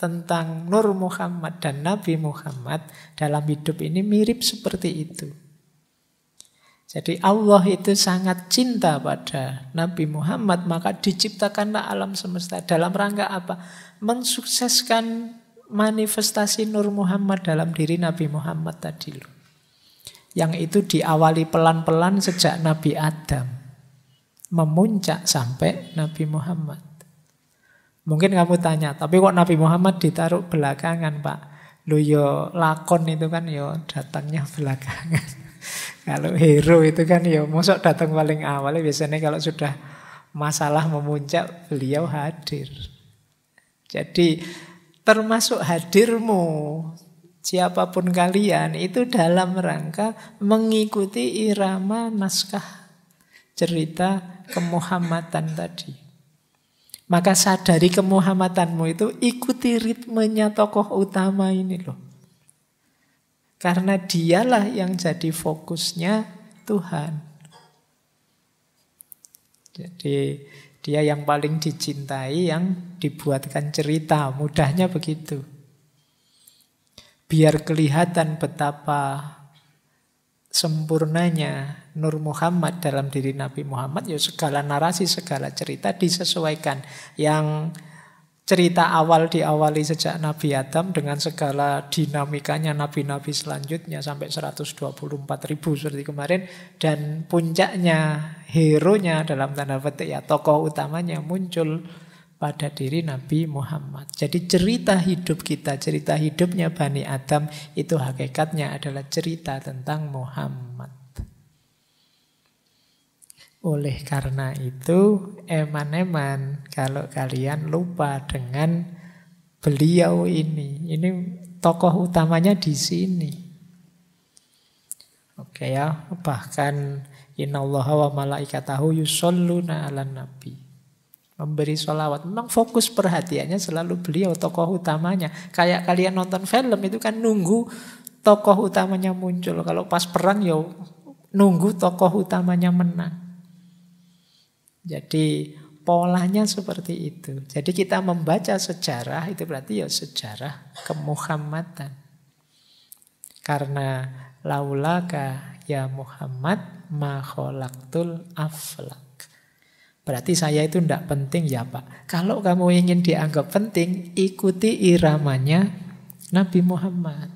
tentang Nur Muhammad dan Nabi Muhammad dalam hidup ini mirip seperti itu. Jadi Allah itu sangat cinta pada Nabi Muhammad, maka diciptakanlah alam semesta. Dalam rangka apa? Mensukseskan manifestasi Nur Muhammad dalam diri Nabi Muhammad tadi loh. Yang itu diawali pelan-pelan sejak Nabi Adam. Memuncak sampai Nabi Muhammad. Mungkin kamu tanya, tapi kok Nabi Muhammad ditaruh belakangan Pak? Lu yo lakon itu kan yo datangnya [laughs] belakangan. kalau hero itu kan yo mosok datang paling awal. Biasanya kalau sudah masalah memuncak, beliau hadir. Jadi termasuk hadirmu siapa pun kalian itu dalam rangka mengikuti irama naskah cerita kemuhammadan tadi. Maka sadari kemuhammadanmu itu ikuti ritmenya tokoh utama ini loh. Karena dialah yang jadi fokusnya Tuhan. Jadi dia yang paling dicintai, yang dibuatkan cerita. Mudahnya begitu. Biar kelihatan betapa sempurnanya Nur Muhammad dalam diri Nabi Muhammad, ya segala narasi, segala cerita disesuaikan. Yang cerita awal diawali sejak Nabi Adam dengan segala dinamikanya nabi-nabi selanjutnya sampai 124 ribu seperti kemarin dan puncaknya hero-nya dalam tanda petik ya tokoh utamanya muncul pada diri Nabi Muhammad. Jadi cerita hidup kita, cerita hidupnya Bani Adam itu hakikatnya adalah cerita tentang Muhammad. Oleh karena itu, eman-eman kalau kalian lupa dengan beliau ini. Ini tokoh utamanya di sini. Oke ya, bahkan innallaha wa malaikatahu yusalluna ala nabi. Memberi sholawat. Memang fokus perhatiannya selalu beliau, tokoh utamanya. Kayak kalian nonton film itu kan nunggu tokoh utamanya muncul. Kalau pas perang ya nunggu tokoh utamanya menang. Jadi polanya seperti itu. Jadi kita membaca sejarah itu berarti ya sejarah kemuhammadan. Karena laulaka ya Muhammad ma khalaqtul aflak. Berarti saya itu tidak penting ya Pak. Kalau kamu ingin dianggap penting, ikuti iramanya Nabi Muhammad.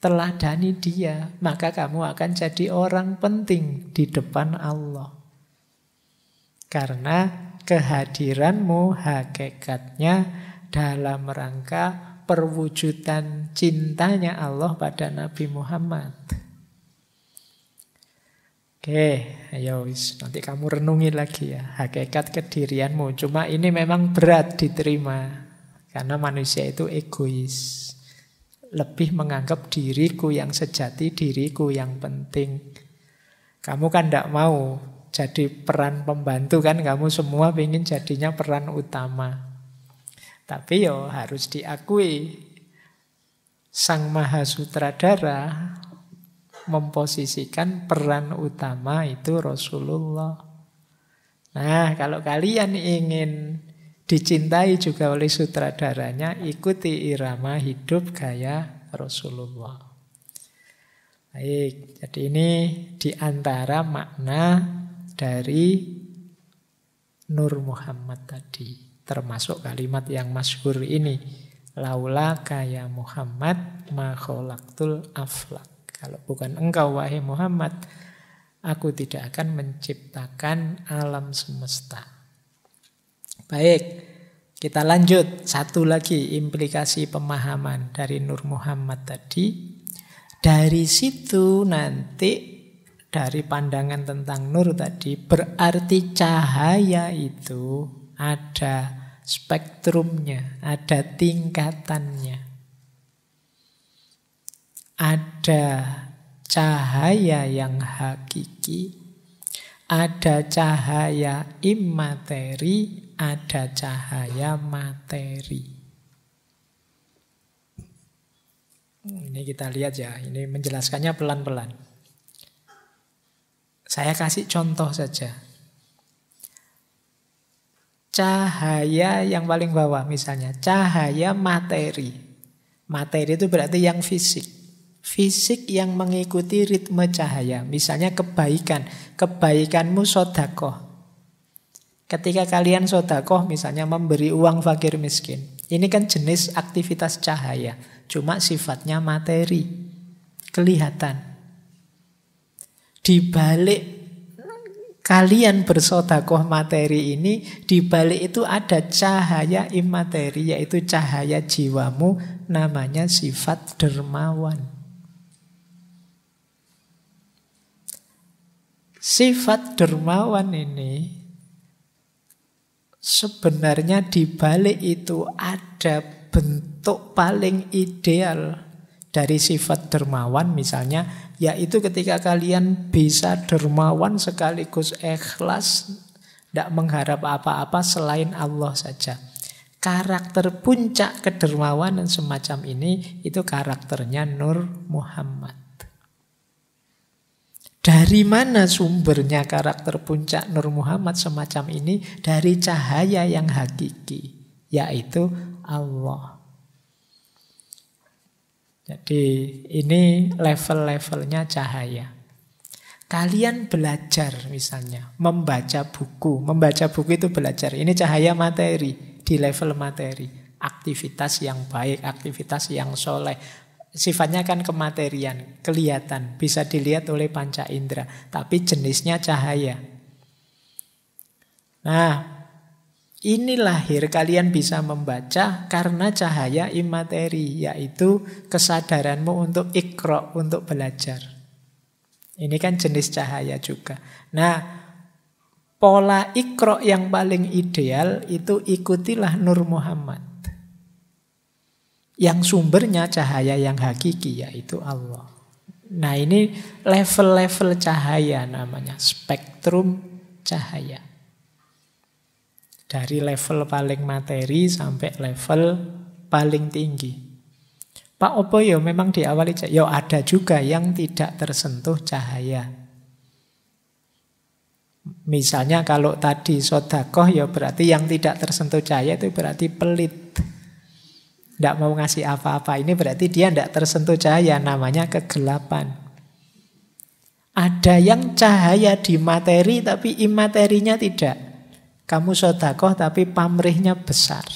Teladani dia, maka kamu akan jadi orang penting di depan Allah. Karena kehadiranmu hakikatnya dalam rangka perwujudan cintanya Allah pada Nabi Muhammad. Oke, ayo wis. Nanti kamu renungi lagi ya hakikat kedirianmu. Cuma ini memang berat diterima karena manusia itu egois. Lebih menganggap diriku yang sejati, diriku yang penting. Kamu kan tidak mau jadi peran pembantu kan kamu semua ingin jadinya peran utama. Tapi yo harus diakui Sang Maha Sutradara memposisikan peran utama itu Rasulullah. Nah, kalau kalian ingin dicintai juga oleh sutradaranya, ikuti irama hidup gaya Rasulullah. Baik, jadi ini di antara makna dari Nur Muhammad tadi. Termasuk kalimat yang masyhur ini. Laula kaya Muhammad ma aflak. Kalau bukan engkau wahai Muhammad, aku tidak akan menciptakan alam semesta. Baik, kita lanjut. Satu lagi implikasi pemahaman dari Nur Muhammad tadi. Dari situ nanti dari pandangan tentang nur tadi berarti cahaya itu ada spektrumnya, ada tingkatannya. Ada cahaya yang hakiki, ada cahaya imateri, ada cahaya materi. Ini kita lihat ya, ini menjelaskannya pelan-pelan. Saya kasih contoh saja. Cahaya yang paling bawah misalnya, cahaya materi. Materi itu berarti yang fisik. Fisik yang mengikuti ritme cahaya. Misalnya kebaikan. Kebaikanmu sodakoh. Ketika kalian sodakoh misalnya memberi uang fakir miskin. Ini kan jenis aktivitas cahaya. Cuma sifatnya materi. Kelihatan. Di balik kalian bersodakoh materi ini, di balik itu ada cahaya imateri, yaitu cahaya jiwamu, namanya sifat dermawan. Sifat dermawan ini sebenarnya di balik itu ada bentuk paling ideal dari sifat dermawan misalnya yaitu ketika kalian bisa dermawan sekaligus ikhlas, tidak mengharap apa-apa selain Allah saja. Karakter puncak kedermawanan semacam ini itu karakternya Nur Muhammad. Dari mana sumbernya karakter puncak Nur Muhammad semacam ini? Dari cahaya yang hakiki, yaitu Allah. Jadi ini level-levelnya cahaya. Kalian belajar misalnya, membaca buku. Membaca buku itu belajar. Ini cahaya materi, di level materi. Aktivitas yang baik, aktivitas yang soleh. Sifatnya kan kematerian, kelihatan, bisa dilihat oleh panca indera. Tapi jenisnya cahaya. Nah, ini lahir kalian bisa membaca karena cahaya imateri, yaitu kesadaranmu untuk ikro, untuk belajar. Ini kan jenis cahaya juga. Nah, pola ikro yang paling ideal itu ikutilah Nur Muhammad. Yang sumbernya cahaya yang hakiki, yaitu Allah. Nah ini level-level cahaya namanya, spektrum cahaya. Dari level paling materi sampai level paling tinggi. Pak Opo ya memang diawali ya ada juga yang tidak tersentuh cahaya. Misalnya kalau tadi sodakoh ya berarti yang tidak tersentuh cahaya itu berarti pelit. Tidak mau ngasih apa-apa. Ini berarti dia tidak tersentuh cahaya. Namanya kegelapan. Ada yang cahaya di materi tapi imaterinya tidak. Kamu sodakoh tapi pamrihnya besar.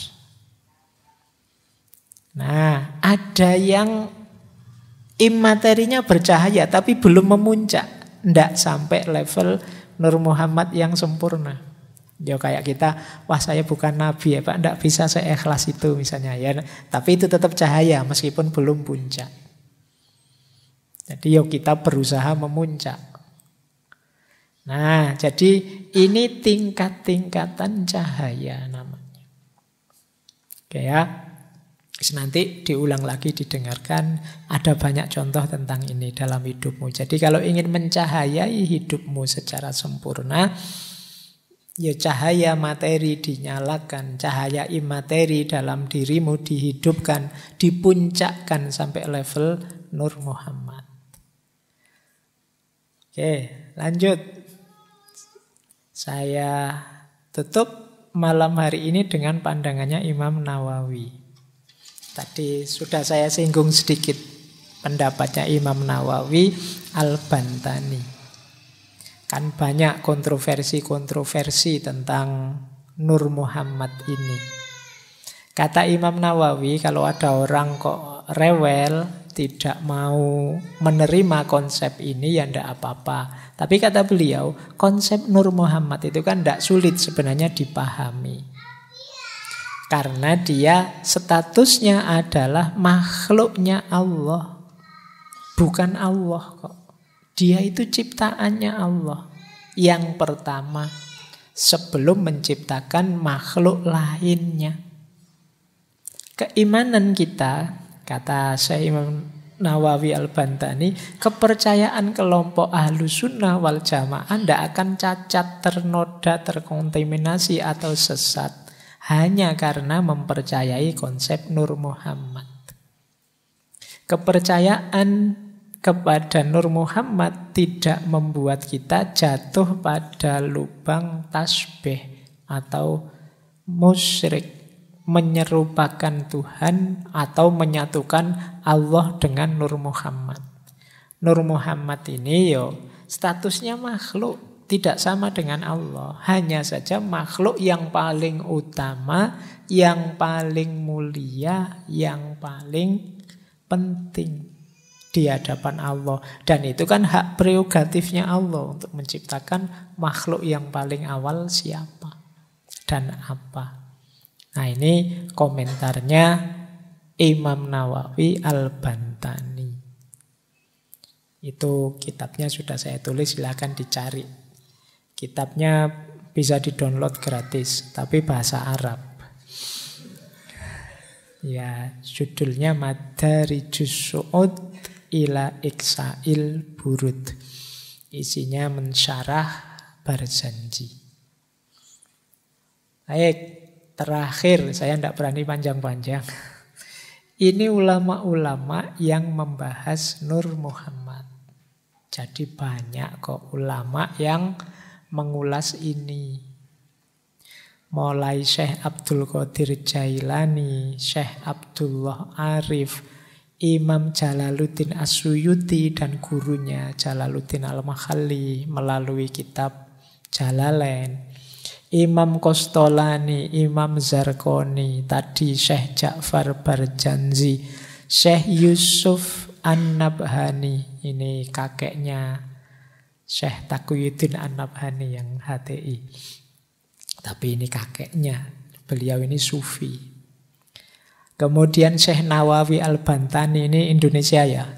Nah, ada yang imaterinya bercahaya tapi belum memuncak. Tidak sampai level Nur Muhammad yang sempurna. Ya kayak kita, wah saya bukan nabi ya Pak, tidak bisa seikhlas itu misalnya ya. Tapi itu tetap cahaya meskipun belum puncak. Jadi yuk kita berusaha memuncak. Nah, jadi ini tingkat-tingkatan cahaya namanya. Oke ya. Nanti diulang lagi didengarkan ada banyak contoh tentang ini dalam hidupmu. Jadi kalau ingin mencahayai hidupmu secara sempurna, ya cahaya materi dinyalakan, cahaya imateri dalam dirimu dihidupkan, dipuncakkan sampai level Nur Muhammad. Oke, lanjut. Saya tutup malam hari ini dengan pandangannya Imam Nawawi. Tadi sudah saya singgung sedikit pendapatnya Imam Nawawi Al-Bantani. Kan banyak kontroversi-kontroversi tentang Nur Muhammad ini. Kata Imam Nawawi, kalau ada orang kok rewel, tidak mau menerima konsep ini, ya ndak apa-apa. Tapi kata beliau, konsep Nur Muhammad itu kan tidak sulit sebenarnya dipahami. Karena dia statusnya adalah makhluknya Allah. Bukan Allah kok. Dia itu ciptaannya Allah. Yang pertama, sebelum menciptakan makhluk lainnya. Keimanan kita, kata Syekh Imam Nawawi Al-Bantani, kepercayaan kelompok ahlu sunnah wal jamaah tidak akan cacat, ternoda, terkontaminasi atau sesat. Hanya karena mempercayai konsep Nur Muhammad. Kepercayaan kepada Nur Muhammad tidak membuat kita jatuh pada lubang tasbih atau musyrik menyerupakan Tuhan atau menyatukan Allah dengan Nur Muhammad. Nur Muhammad ini yo statusnya makhluk, tidak sama dengan Allah. Hanya saja makhluk yang paling utama, yang paling mulia, yang paling penting di hadapan Allah. Dan itu kan hak prerogatifnya Allah untuk menciptakan makhluk yang paling awal siapa dan apa. Nah ini komentarnya Imam Nawawi Al-Bantani. Itu kitabnya sudah saya tulis, silahkan dicari. Kitabnya bisa di-download gratis, tapi bahasa Arab. Ya, judulnya Madarijus Su'ud ila iksail burud. Isinya mensyarah berjanji. Baik, terakhir saya tidak berani panjang-panjang. Ini ulama-ulama yang membahas Nur Muhammad. Jadi banyak kok ulama yang mengulas ini. Mulai Syekh Abdul Qadir Jailani, Syekh Abdullah Arif, Imam Jalaluddin Asyuyuti dan gurunya Jalaluddin Al-Makhalli melalui kitab Jalalain. Imam Kostolani, Imam Zarkoni, tadi Syekh Ja'far Barjanzi, Syekh Yusuf An-Nabhani, ini kakeknya Syekh Takuyuddin An-Nabhani yang HTI. Tapi ini kakeknya, beliau ini sufi. Kemudian Syekh Nawawi Al-Bantani ini Indonesia ya.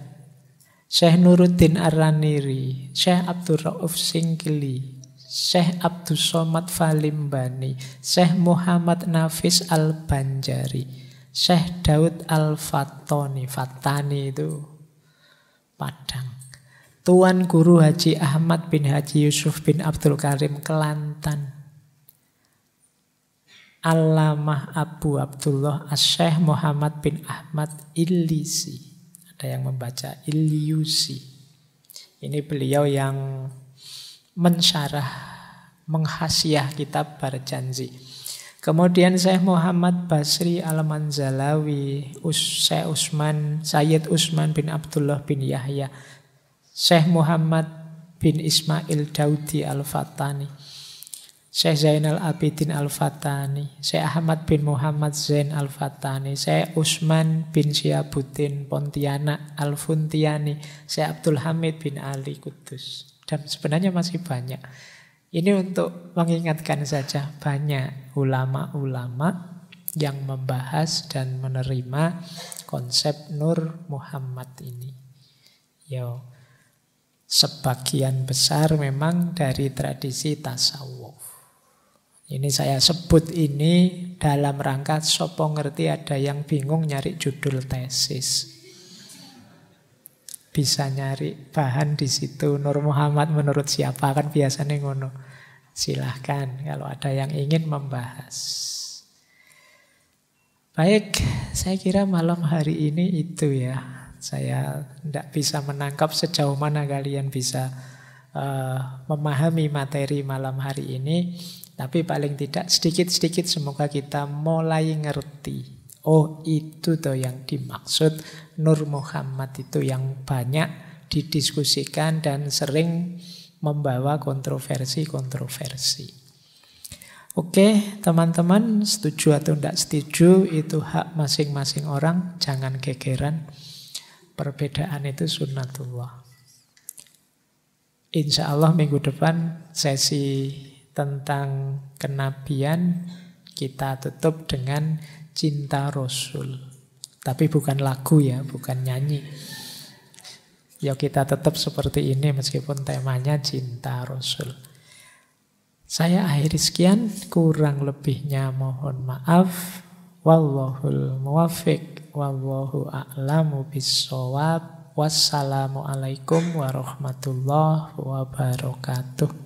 Syekh Nuruddin Ar-Raniri, Syekh Abdul Rauf Singkili, Syekh Abdul Somad Falimbani, Syekh Muhammad Nafis Al-Banjari, Syekh Daud Al-Fatoni, Fatani itu Padang. Tuan Guru Haji Ahmad bin Haji Yusuf bin Abdul Karim Kelantan. Alamah Abu Abdullah Asyih Muhammad bin Ahmad Ilisi. Ada yang membaca Ilyusi. Ini beliau yang mensyarah, menghasiah kitab Barjanji. Kemudian Syekh Muhammad Basri Al-Manzalawi, Syekh Usman, Sayyid Usman bin Abdullah bin Yahya, Syekh Muhammad bin Ismail Daudi Al-Fatani. Syekh Zainal Abidin Al-Fatani, Syekh Ahmad bin Muhammad Zain Al-Fatani, Syekh Usman bin Syiabuddin Pontianak Al-Funtiani, Syekh Abdul Hamid bin Ali Kudus. Dan sebenarnya masih banyak. Ini untuk mengingatkan saja banyak ulama-ulama yang membahas dan menerima konsep Nur Muhammad ini. Yo, sebagian besar memang dari tradisi tasawuf. Ini saya sebut ini dalam rangka sopo ngerti ada yang bingung nyari judul tesis. Bisa nyari bahan di situ Nur Muhammad menurut siapa kan biasanya ngono. Silahkan kalau ada yang ingin membahas. Baik, saya kira malam hari ini itu ya. Saya tidak bisa menangkap sejauh mana kalian bisa uh, memahami materi malam hari ini. Tapi paling tidak sedikit-sedikit semoga kita mulai ngerti. Oh itu tuh yang dimaksud Nur Muhammad itu yang banyak didiskusikan dan sering membawa kontroversi-kontroversi. Oke, teman-teman, setuju atau tidak setuju, itu hak masing-masing orang, jangan gegeran. Perbedaan itu sunnatullah. Insya Allah minggu depan sesi tentang kenabian kita tutup dengan cinta Rasul. Tapi bukan lagu ya, bukan nyanyi. Ya kita tetap seperti ini meskipun temanya cinta Rasul. Saya akhiri sekian, kurang lebihnya mohon maaf. Wallahul muwafiq, wallahu a'lamu bisawab. Wassalamualaikum warahmatullahi wabarakatuh.